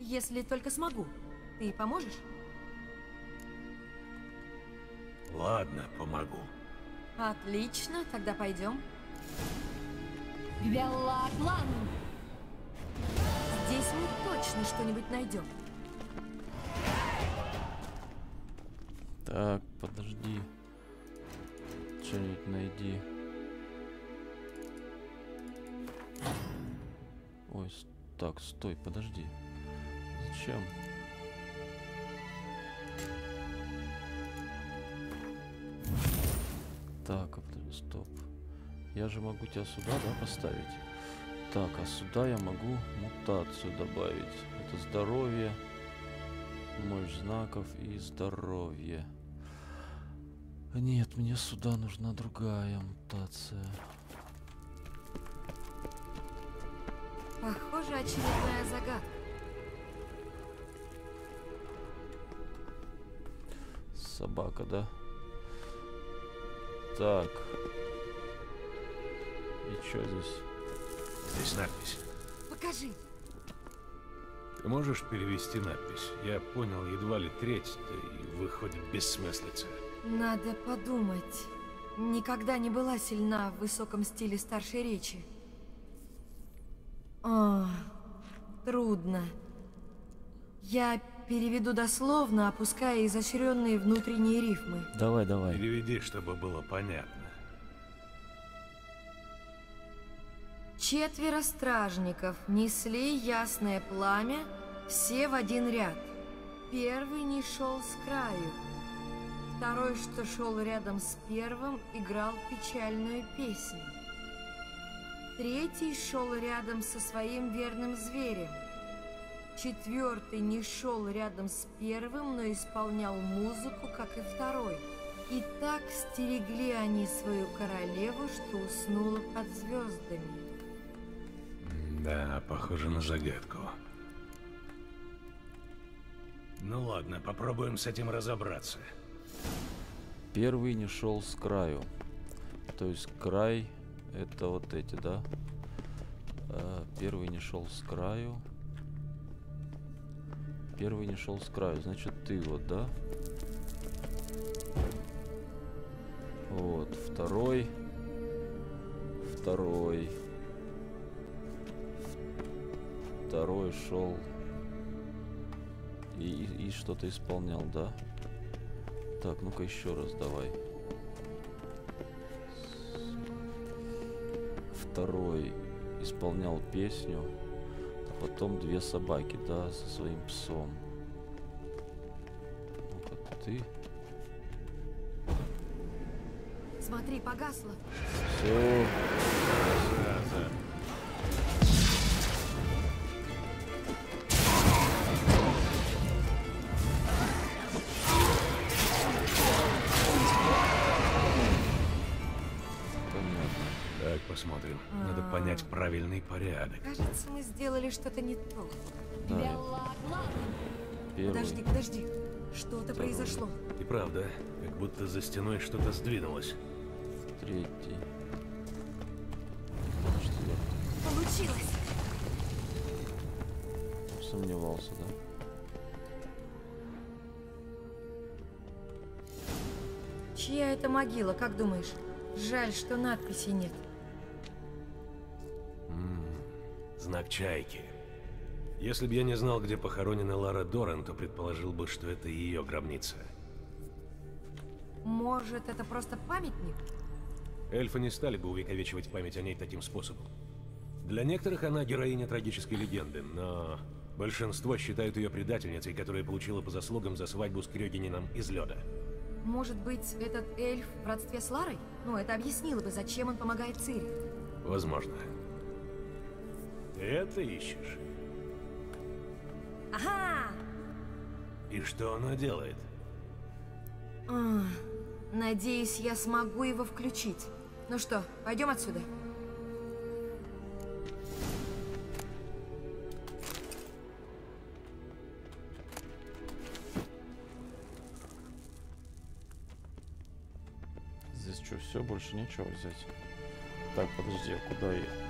Если только смогу. Ты поможешь? Ладно, помогу. Отлично, тогда пойдем. Веллаглан! Здесь мы точно что-нибудь найдем. Так, подожди. Что-нибудь найди. Ой, так, стой, подожди. Зачем? Так, а стоп. Я же могу тебя сюда, да, поставить? Так, а сюда я могу мутацию добавить. Это здоровье, мощь знаков и здоровье. Нет, мне сюда нужна другая мутация. Похоже, очередная загадка. Собака, да? Так. И что здесь? Здесь надпись. Покажи. Ты можешь перевести надпись? Я понял едва ли треть, да и выходит бессмыслица. Надо подумать. Никогда не была сильна в высоком стиле старшей речи. О, трудно. Я переведу дословно, опуская изощренные внутренние рифмы. Давай, давай. Переведи, чтобы было понятно. Четверо стражников несли ясное пламя, все в один ряд. Первый не шел с краю. Второй, что шел рядом с первым, играл печальную песню. Третий шел рядом со своим верным зверем. Четвертый не шел рядом с первым, но исполнял музыку, как и второй. И так стерегли они свою королеву, что уснула под звездами. Да, похоже на загадку. Ну ладно, попробуем с этим разобраться. Первый не шел с краю. То есть край это вот эти, да? А, Первый не шел с краю. Первый не шел с краю, значит ты вот, да? Вот, второй. Второй. Второй шел и, и- что-то исполнял, да? Так, ну-ка еще раз давай. Второй исполнял песню, а потом две собаки, да, со своим псом. Ну-ка ты. Смотри, погасло. Все. Сделали что-то не то. Да, первый. Подожди, подожди. Что-то произошло. И правда, как будто за стеной что-то сдвинулось. Третий. Четвертый. Получилось. Сомневался, да? Чья это могила, как думаешь? Жаль, что надписи нет. Знак чайки. Если бы я не знал, где похоронена Лара Доран, то предположил бы, что это ее гробница. Может, это просто памятник? Эльфы не стали бы увековечивать память о ней таким способом. Для некоторых она героиня трагической легенды, но Большинство считают ее предательницей, которая получила по заслугам за свадьбу с Крёгинином из лёда. Может быть, этот эльф в родстве с Ларой? Ну, это объяснило бы, зачем он помогает Цири. Возможно. Это ищешь? Ага! И что она делает? Ах, Надеюсь, я смогу его включить. Ну что, пойдем отсюда? Здесь что, все, больше нечего взять? Так, подожди, а куда я?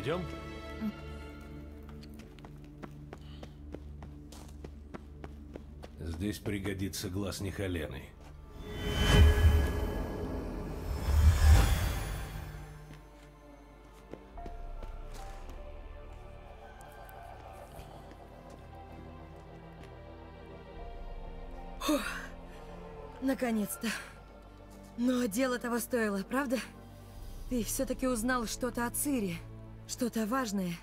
Идем? Здесь пригодится глаз Нихалены. Наконец-то. Но дело того стоило, правда? Ты все-таки узнал что-то о Цири. Что-то важное.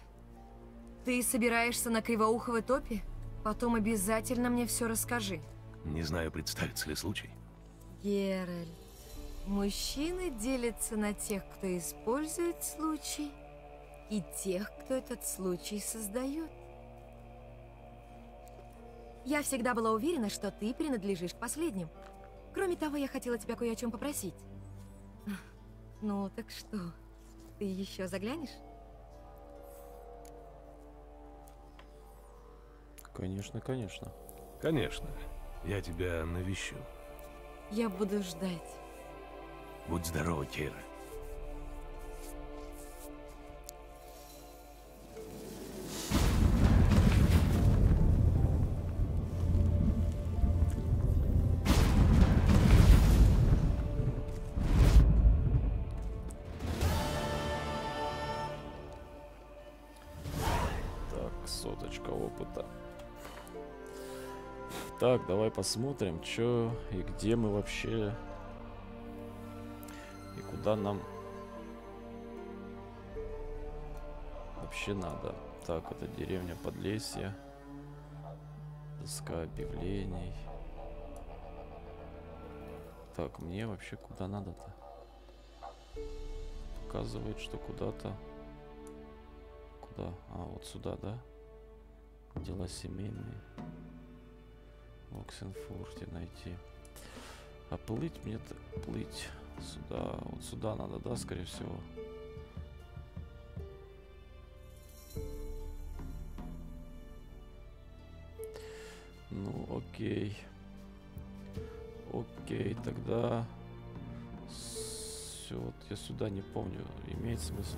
Ты собираешься на Кривоуховой топе? Потом обязательно мне все расскажи. Не знаю, представится ли случай. Геральт, мужчины делятся на тех, кто использует случай, и тех, кто этот случай создает. Я всегда была уверена, что ты принадлежишь к последним. Кроме того, я хотела тебя кое о чем попросить. Ну, так что, ты еще заглянешь? Конечно, конечно. Конечно. Я тебя навещу. Я буду ждать. Будь здорова, Кира. Так, давай посмотрим, что и где мы вообще. И куда нам вообще надо. Так, это деревня Подлесье. Доска объявлений. Так, мне вообще куда надо-то? Показывает, что куда-то... Куда? А, вот сюда, да? Дела семейные. В Оксенфурте найти. А плыть мне плыть сюда. Вот сюда надо, да, скорее всего. Ну, окей. Окей, тогда... Все, вот я сюда не помню. Имеет смысл.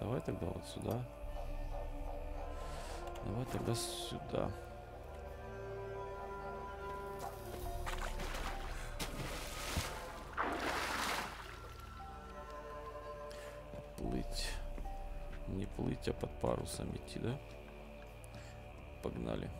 Давай тогда вот сюда. Давай тогда сюда. Плыть. Не плыть, а под парусом идти, да? Погнали.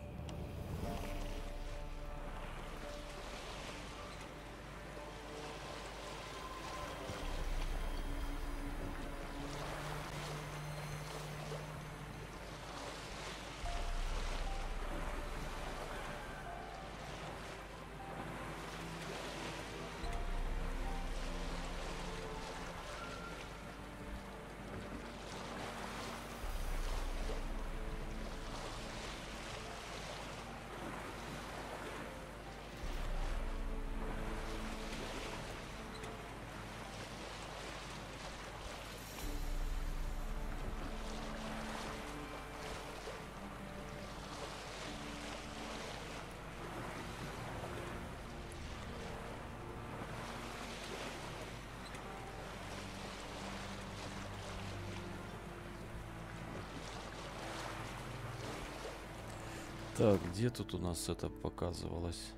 Так, где тут у нас это показывалось?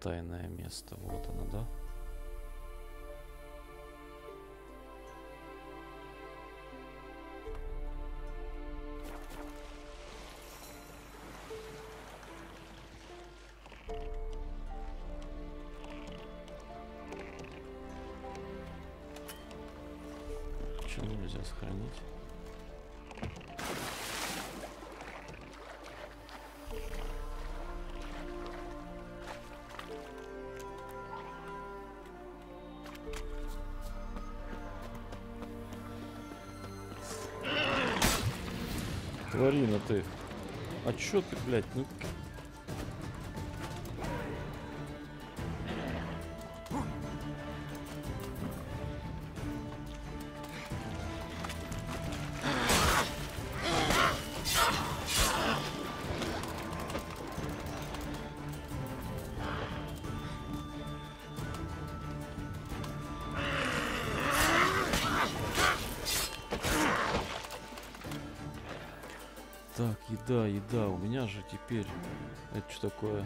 Тайное место. Вот оно, да? нельзя чё ты, блядь, ну... теперь... Это что такое?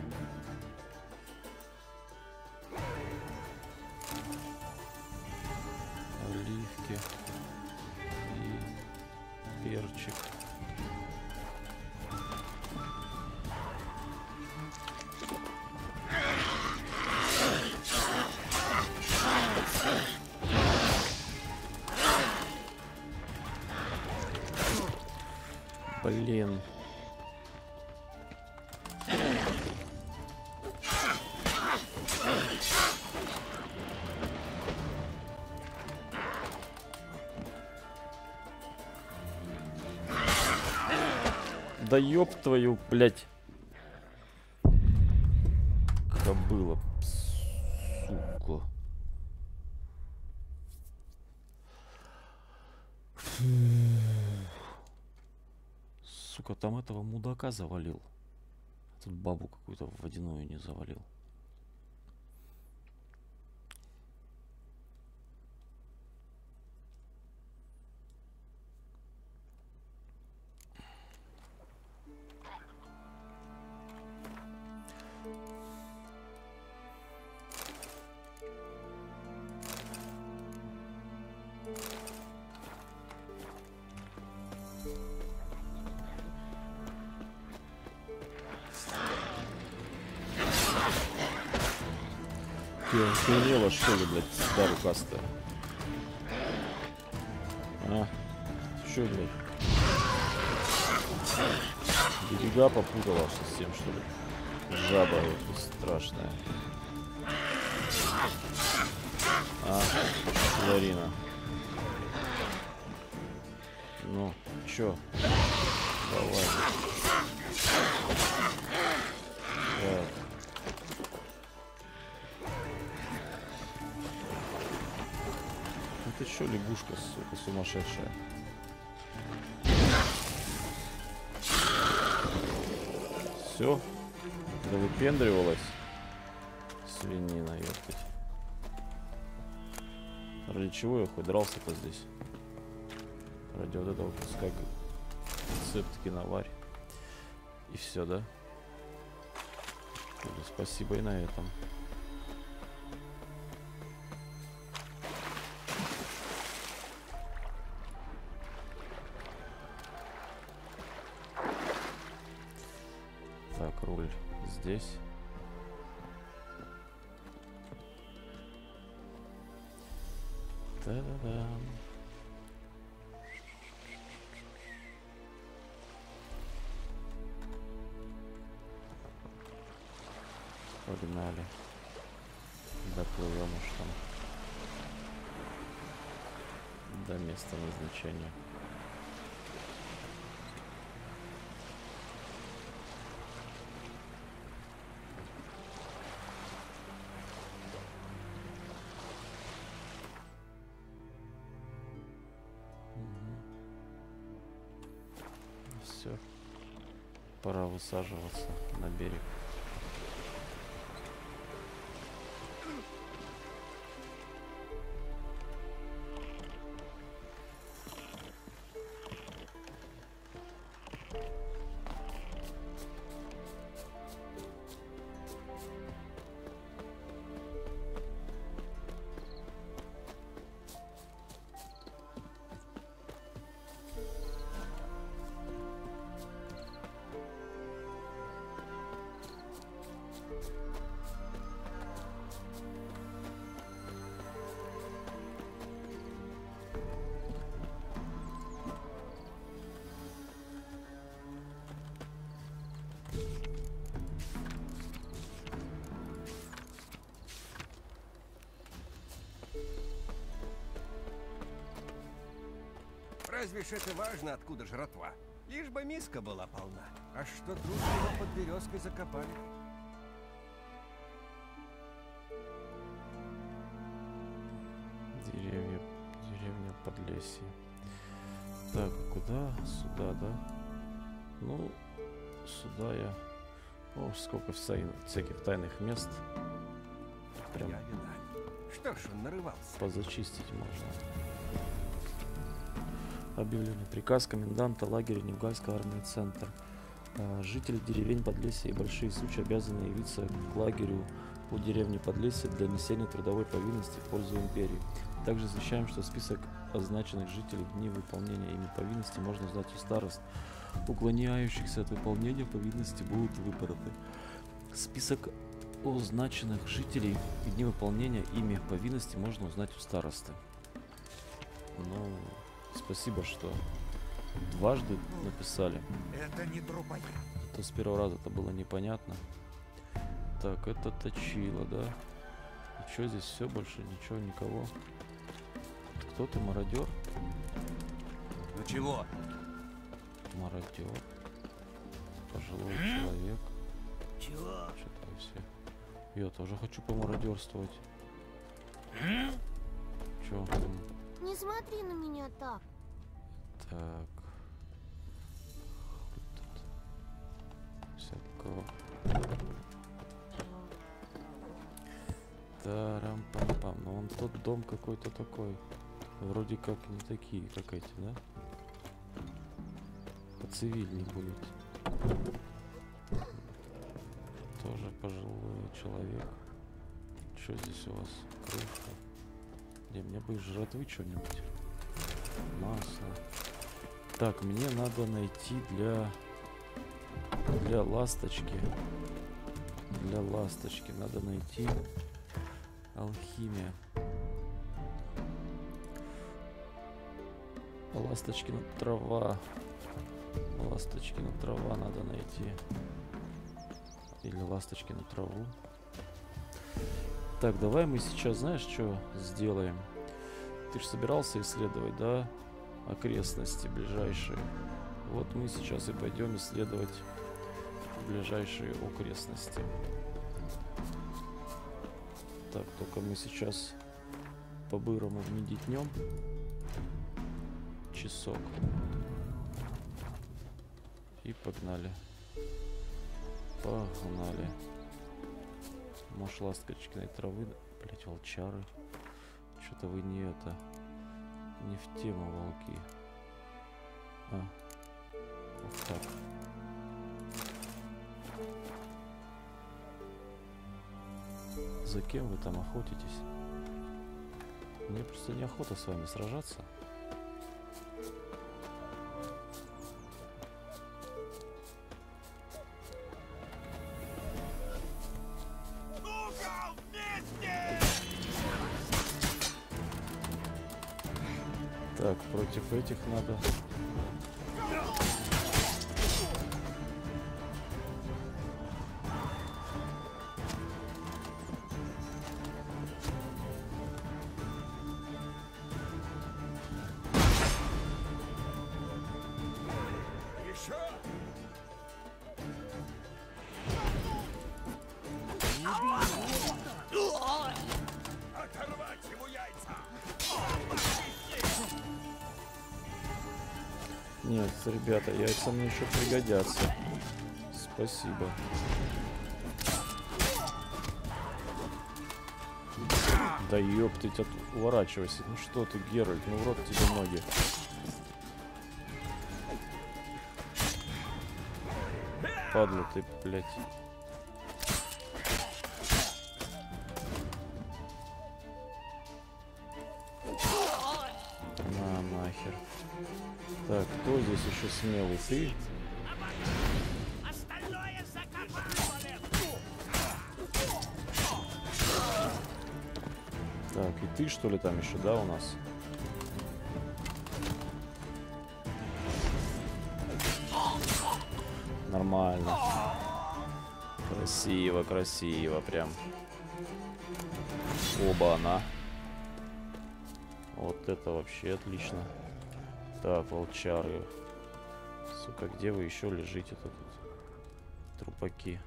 Оливки. И перчик. Блин. Да ёб твою, блядь. Кобыла, сука. Сука, там этого мудака завалил. Тут бабу какую-то водяную не завалил. Ты охренела, что ли, блядь, да, рукастая? А, что, блядь? Берега попутала совсем, что ли? Жаба вот страшная. А, Ларина. Ну, чё? Давай. Чё, лягушка, сука, сумасшедшая? Все? Да выпендривалась? Свинина, ёптать. Ради чего я хоть дрался-то здесь? Ради вот этого куска цепки наварь. И все, да? Спасибо и на этом. Назначения. Все. Пора высаживаться на берег. Ж это важно, откуда жратва? Лишь бы миска была полна. А что труп его под березкой закопали? Деревья, деревня Подлесье. Так, а куда? Сюда, да? Ну, сюда я... О, сколько всяких тайных мест. Прям Я видать. Что ж он нарывался? позачистить можно. Объявленный приказ коменданта лагеря Невгальского армии центр. А, Жители деревень Подлесья и Большие Сучи обязаны явиться к лагерю у деревни Подлесье для несения трудовой повинности в пользу империи. Также извещаем, что список означенных жителей в дни выполнения ими повинности можно узнать у старост. Уклоняющихся от выполнения повинности будут выпороты. Список означенных жителей в дни выполнения ими повинности можно узнать у старосты. Ну, спасибо, что дважды написали. Это не трупоед. А то с первого раза это было непонятно. Так, это точило, да? И что здесь все больше? Ничего, никого. Кто ты, мародер? Ну чего? Мародер. Пожилой человек. Чего? Что-то все. Я тоже хочу помародерствовать. Че? Смотри на меня так. Так. Хуй тут. Всякого. Тарам-пам-пам. Ну он тот дом какой-то такой. Вроде как не такие, как эти, да? Поцивильней будет. Тоже пожилой человек. Что здесь у вас? Крышка. Не, мне бы жратвы что-нибудь. Масло. Так, мне надо найти для... Для ласточки. Для ласточки надо найти алхимия. Ласточкина трава. Ласточкина трава надо найти. Или ласточкину траву. Так, давай мы сейчас, знаешь, что сделаем? Ты же собирался исследовать, да, окрестности ближайшие. Вот мы сейчас и пойдем исследовать ближайшие окрестности. Так, только мы сейчас по-бырому вмедитнем часок. И погнали. Погнали. Может, ласточкиной травы, блять, волчары. Что-то вы не это, не в тему волки. А, вот так. За кем вы там охотитесь? Мне просто неохота с вами сражаться. Так, против этих надо. Ребята, яйца мне еще пригодятся. Спасибо. Да ёптыть, от... уворачивайся. Ну что ты, Геральт, ну в рот тебе ноги. Падла ты, блядь. Остальное закопали! Так, и ты что ли там еще, да, у нас? Нормально. Красиво, красиво, прям. Оба она. Вот это вообще отлично. Так, волчары. Сука, где вы еще лежите тут? Трупаки.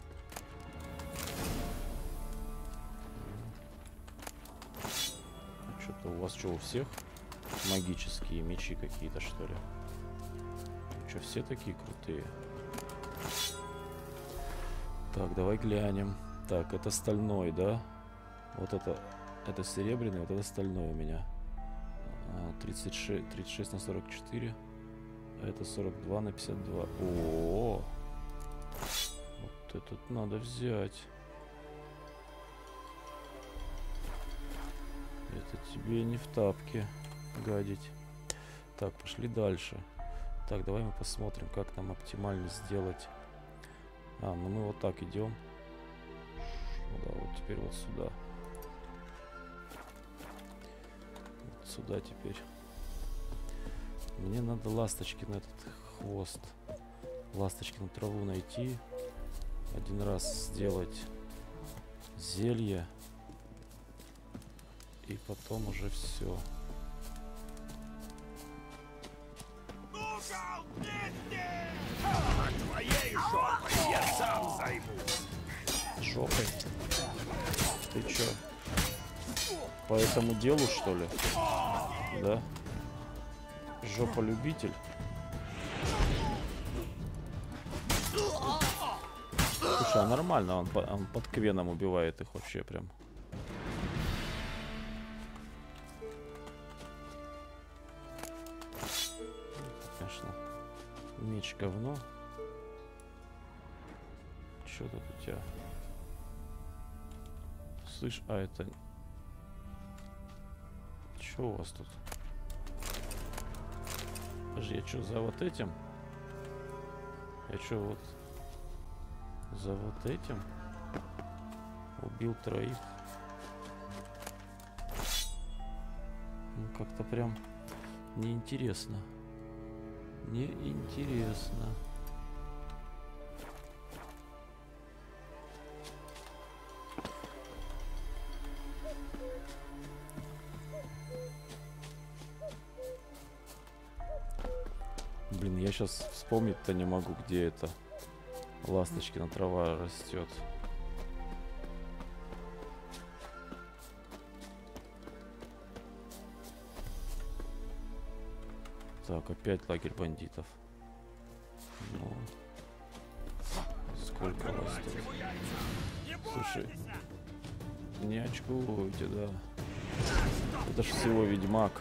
Что-то у вас что, у всех магические мечи какие-то, что ли? Что, все такие крутые? Так, давай глянем. Так, это стальной, да? Вот это, это серебряный, вот это стальной у меня. А, 36, 36 на 44. А это 42 на 52. О, вот этот надо взять. Это тебе не в тапке гадить. Так, пошли дальше. Так, давай мы посмотрим, как нам оптимально сделать. А, ну мы вот так идем. Ну да, вот теперь вот сюда. Вот сюда теперь. Мне надо ласточки на этот хвост. Ласточки на траву найти. Один раз сделать зелье. И потом уже все. А. Ты чё? По этому делу, что ли? Да? Жопа любитель. Слушай, а нормально, он, он под квеном убивает их вообще прям. Конечно. Меч говно. Что тут у тебя? Слышь, а это... Что у вас тут? Подожди, я что, за вот этим? Я что, вот... За вот этим? Убил троих. Ну, как-то прям неинтересно. Неинтересно. Блин, сейчас вспомнить-то не могу, где это. Ласточкина трава растет. Так, опять лагерь бандитов. Ну, сколько вас тут? Слушай, не очкуйте, да. Это ж всего ведьмак.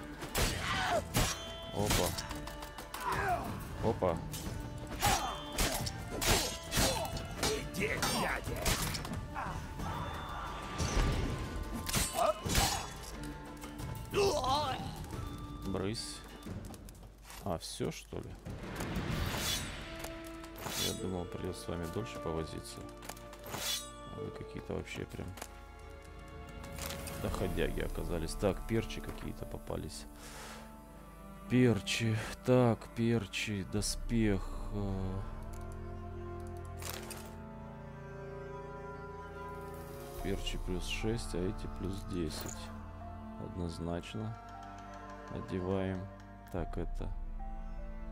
Опа. Опа. Брысь. А, все что ли? Я думал, придется с вами дольше повозиться. А вы какие-то вообще прям доходяги оказались. Так, перчи какие-то попались. Перчи. Так, перчи, доспех. э. Перчи плюс 6, а эти плюс 10. Однозначно. Одеваем. Так, это...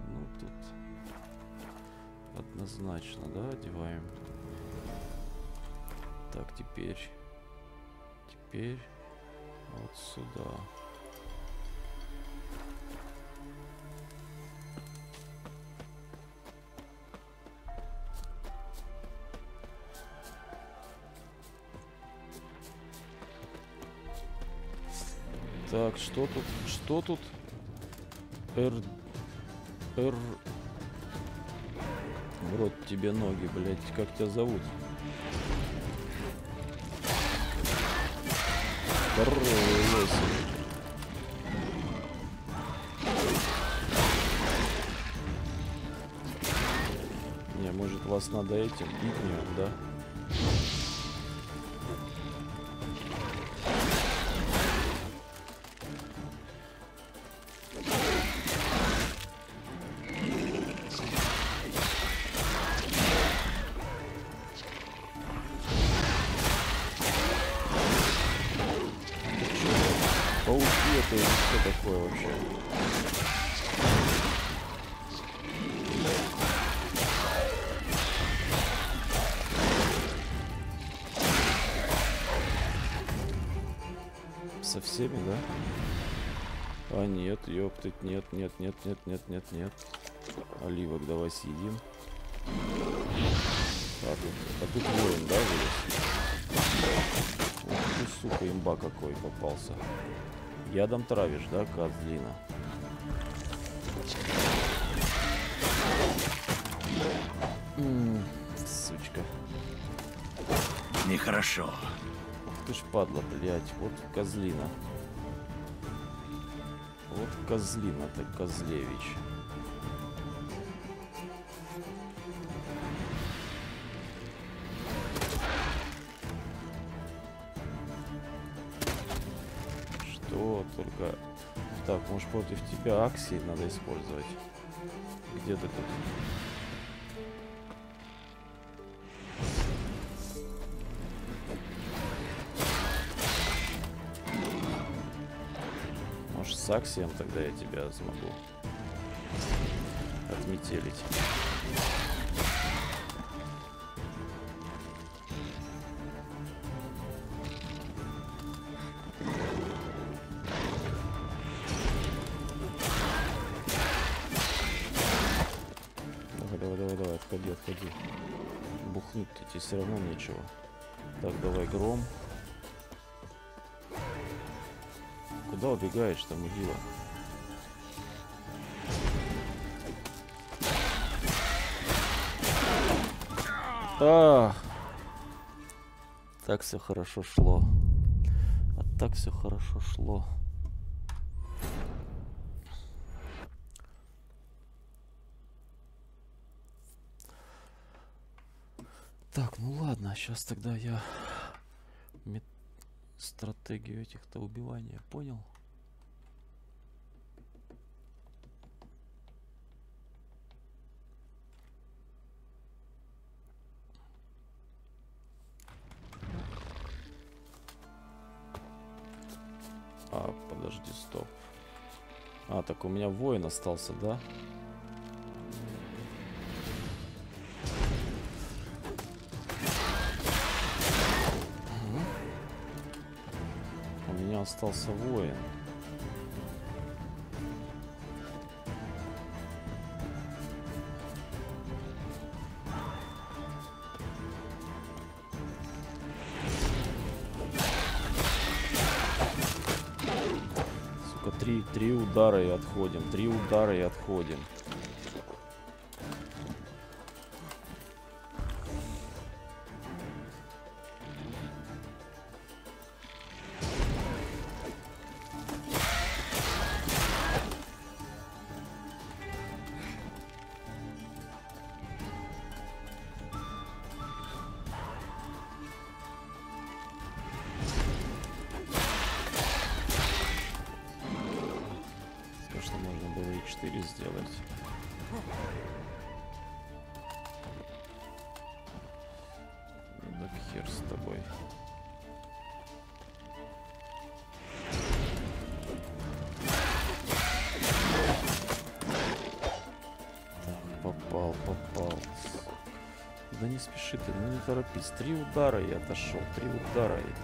Ну, тут... Однозначно, да, одеваем. Так, теперь... Теперь... Вот сюда. Так, что тут? Что тут? Р... Р... В рот тебе ноги, блядь. Как тебя зовут? Здоровый лось. Не, может вас надо этим игнием, да? это что такое вообще? Со всеми, да? А нет, ёптыть, нет, нет, нет, нет, нет, нет, нет. Оливок давай съедим. А тут, а тут воин, да, вылез? Ух ты, сука, имба какой попался. Ядом травишь, да, козлина? М, Сучка. Нехорошо. Ах ты ж падла, блядь. Вот козлина. Вот козлина ты, Козлевич. Так, может против тебя акции надо использовать? Где ты тут? Может, с Аксием тогда я тебя смогу отметелить. Нечего. Так, давай гром. Куда убегаешь-то, могила? А! Так все хорошо шло. А так все хорошо шло. Так, ну ладно, сейчас тогда я мет- стратегию этих-то убивания понял. А, подожди, стоп. А, так у меня воин остался, да? У остался воин. Сука, три, три удара и отходим. Три удара и отходим. 4 сделать. Ну Так хер с тобой. Так, попал, попал. Да не спеши ты, ну не торопись. Три удара и отошел. Три удара и...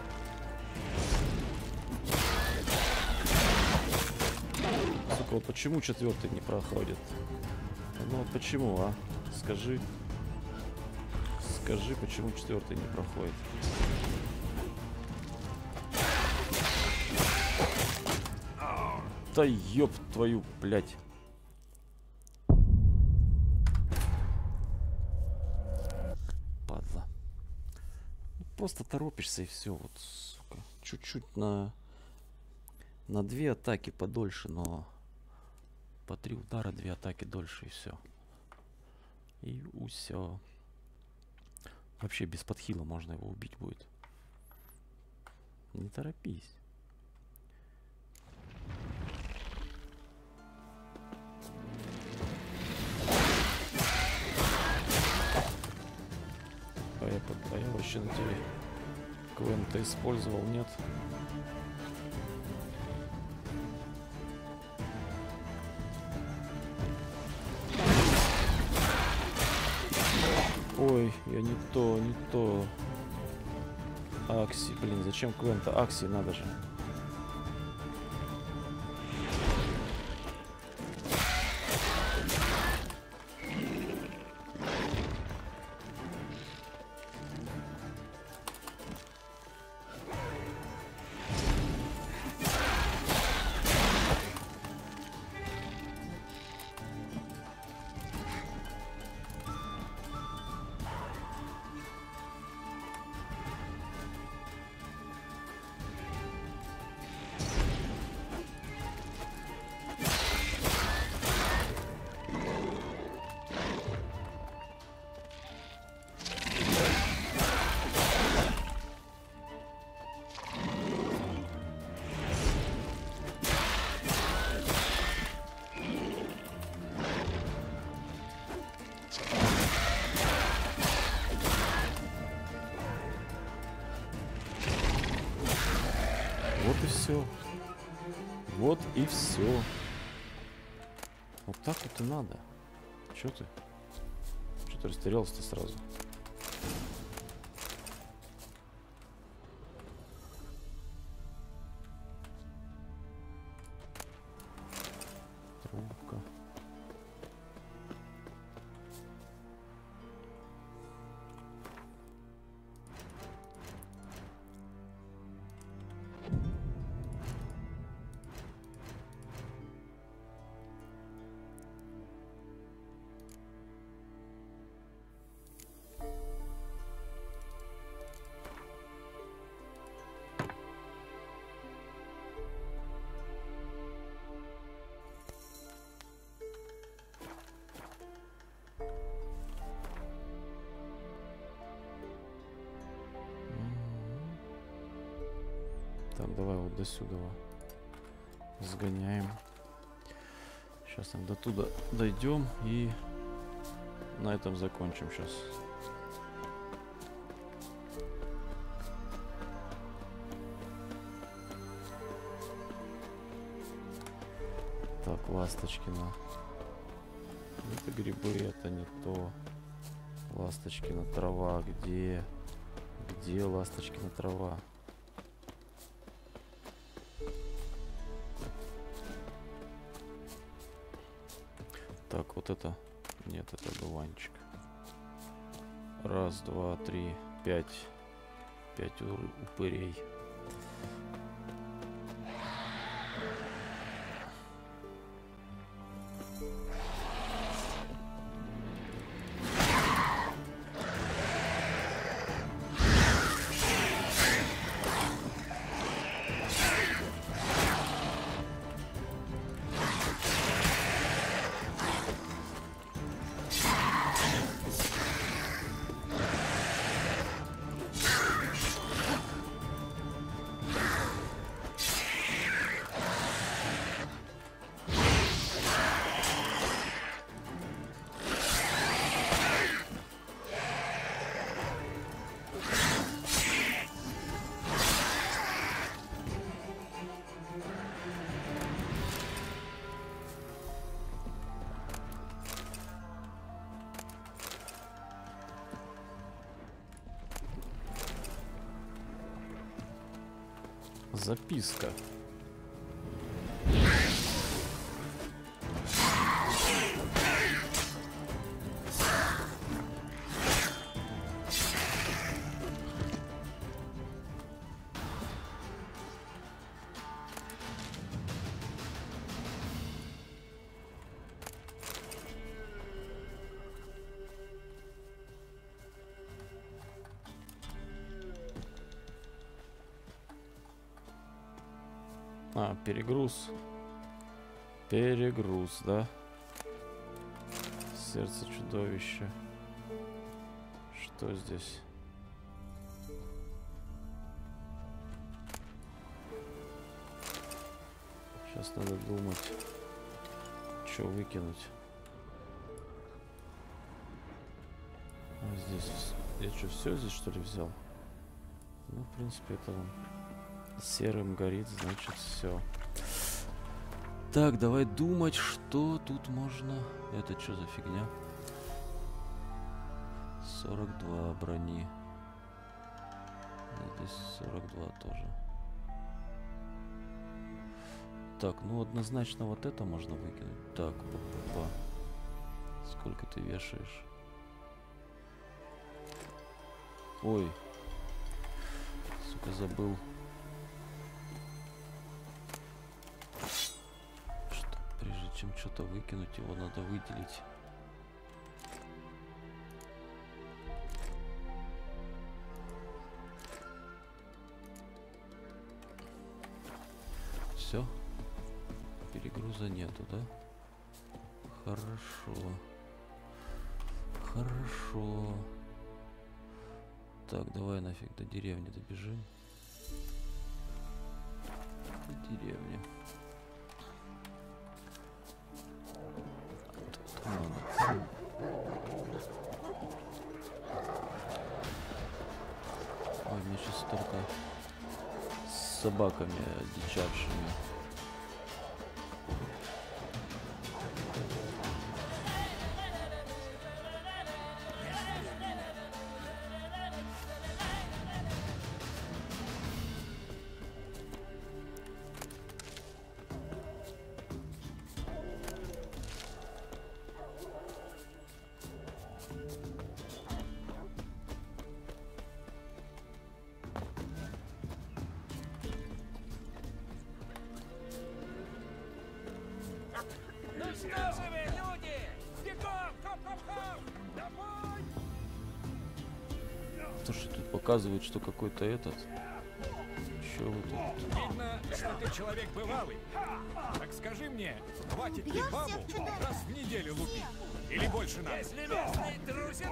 вот почему четвертый не проходит? Ну вот почему, а? Скажи. Скажи, почему четвертый не проходит. Да ёб твою, блядь. Падла. Ну, Просто торопишься и все, вот, сука. Чуть-чуть на на две атаки подольше, но по три удара, две атаки дольше и все. И усё. Вообще без подхила можно его убить будет. Не торопись. А я, под- а я вообще на тебе Квента использовал, нет? Ой, я не то, не то. Акси, блин, зачем Квента? Акси надо же. Вот так вот и надо. Че ты? Че ты растерялся-то сразу? Сейчас там до туда дойдем и на этом закончим сейчас. Так, Ласточкина. Это грибы, это не то. Ласточкина трава, где? Где Ласточкина трава? Это... Нет, это дуванчик. Раз, два, три, пять. Пять упырей. Записка. Перегруз. Перегруз, да? Сердце чудовища. Что здесь? Сейчас надо думать, что выкинуть. А здесь... Я что, все здесь что ли взял? Ну, в принципе, это вон серым горит, значит все. Так, давай думать, что тут можно. Это что за фигня? 42 брони. Здесь 42 тоже. Так, ну однозначно вот это можно выкинуть. Так, па-па-па. Сколько ты вешаешь? Ой. Сука, забыл. Чем что-то выкинуть, его надо выделить. Все. Перегруза нету, да? Хорошо. Хорошо. Так, давай нафиг до деревни добежим. До деревни. Собаками дичавшими. Показывает, что какой-то этот. Че вы тут? Видно, что ты человек бывалый. Так скажи мне, хватит ли бабу раз в неделю лупить? Или больше надо? Если местный трусит,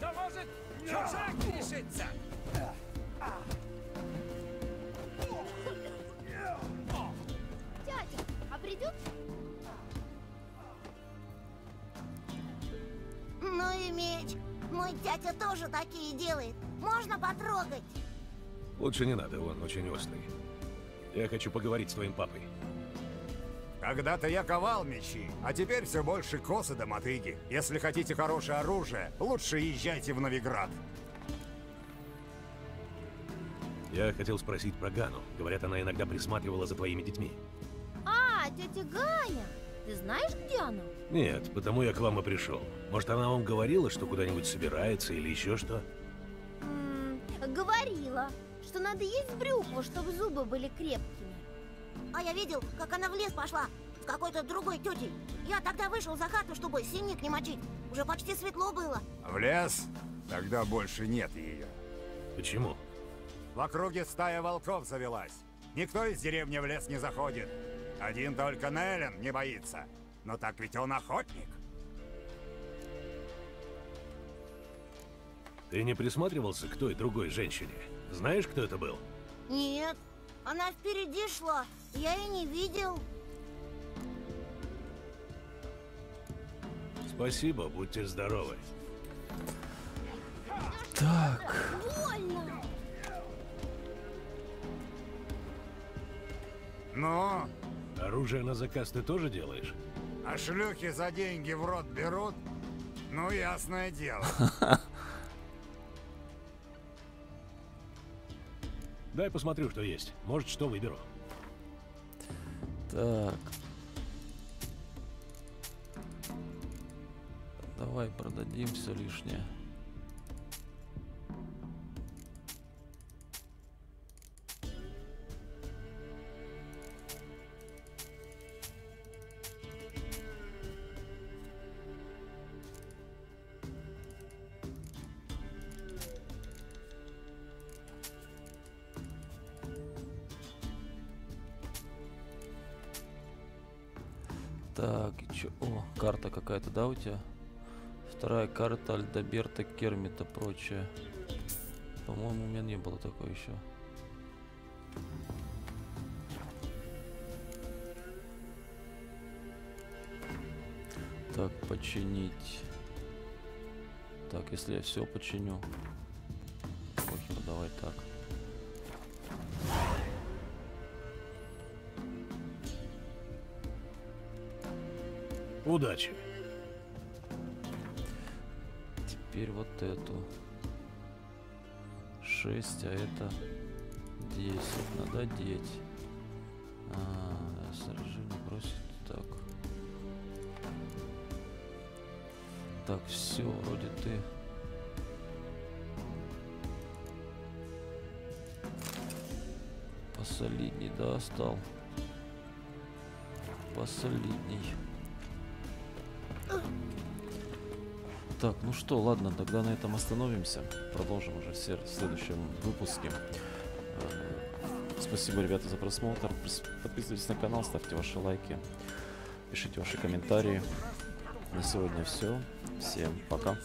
то может чужак решится. Дядя, а придет? Ну и меч. Мой дядя тоже такие потрогать? Лучше не надо, он очень острый. Я хочу поговорить с твоим папой. Когда-то я ковал мечи, а теперь все больше косы до мотыги. Если хотите хорошее оружие, лучше езжайте в Новиград. Я хотел спросить про Гану. Говорят, она иногда присматривала за твоими детьми. А, тетя Ганя. Ты знаешь, где она? Нет, потому я к вам и пришел. Может, она вам говорила, что куда-нибудь собирается или еще что? Говорила, что надо есть брюкву, чтобы зубы были крепкими. А я видел, как она в лес пошла с какой-то другой тетей. Я тогда вышел за хату, чтобы синик не мочить. Уже почти светло было. В лес? Тогда больше нет ее. Почему? В округе стая волков завелась. Никто из деревни в лес не заходит. Один только Неллен не боится. Но так ведь он охотник. Ты не присматривался к той другой женщине? Знаешь, кто это был? Нет, она впереди шла. Я и не видел. Спасибо, будьте здоровы. Так. Больно. Ну, Оружие на заказ ты тоже делаешь? а шлюхи за деньги в рот берут? Ну, ясное дело. [LAUGHS] Дай посмотрю, что есть. Может, что выберу. Так. Давай продадим все лишнее. Да, у тебя? Вторая карта Альдаберта Кермита, прочее. По-моему, у меня не было такой еще. Так, починить. Так, если я все починю. Похер, давай так. Удачи. Теперь вот эту. 6, а это 10. Надо одеть. А, сражение бросить. Так. Так, все, вроде ты. Посолидней, да, стал. Посолидней. Так, ну что, ладно, тогда на этом остановимся. Продолжим уже в следующем выпуске. Э, Спасибо, ребята, за просмотр. Подписывайтесь на канал, ставьте ваши лайки, пишите ваши комментарии. На сегодня все. Всем пока.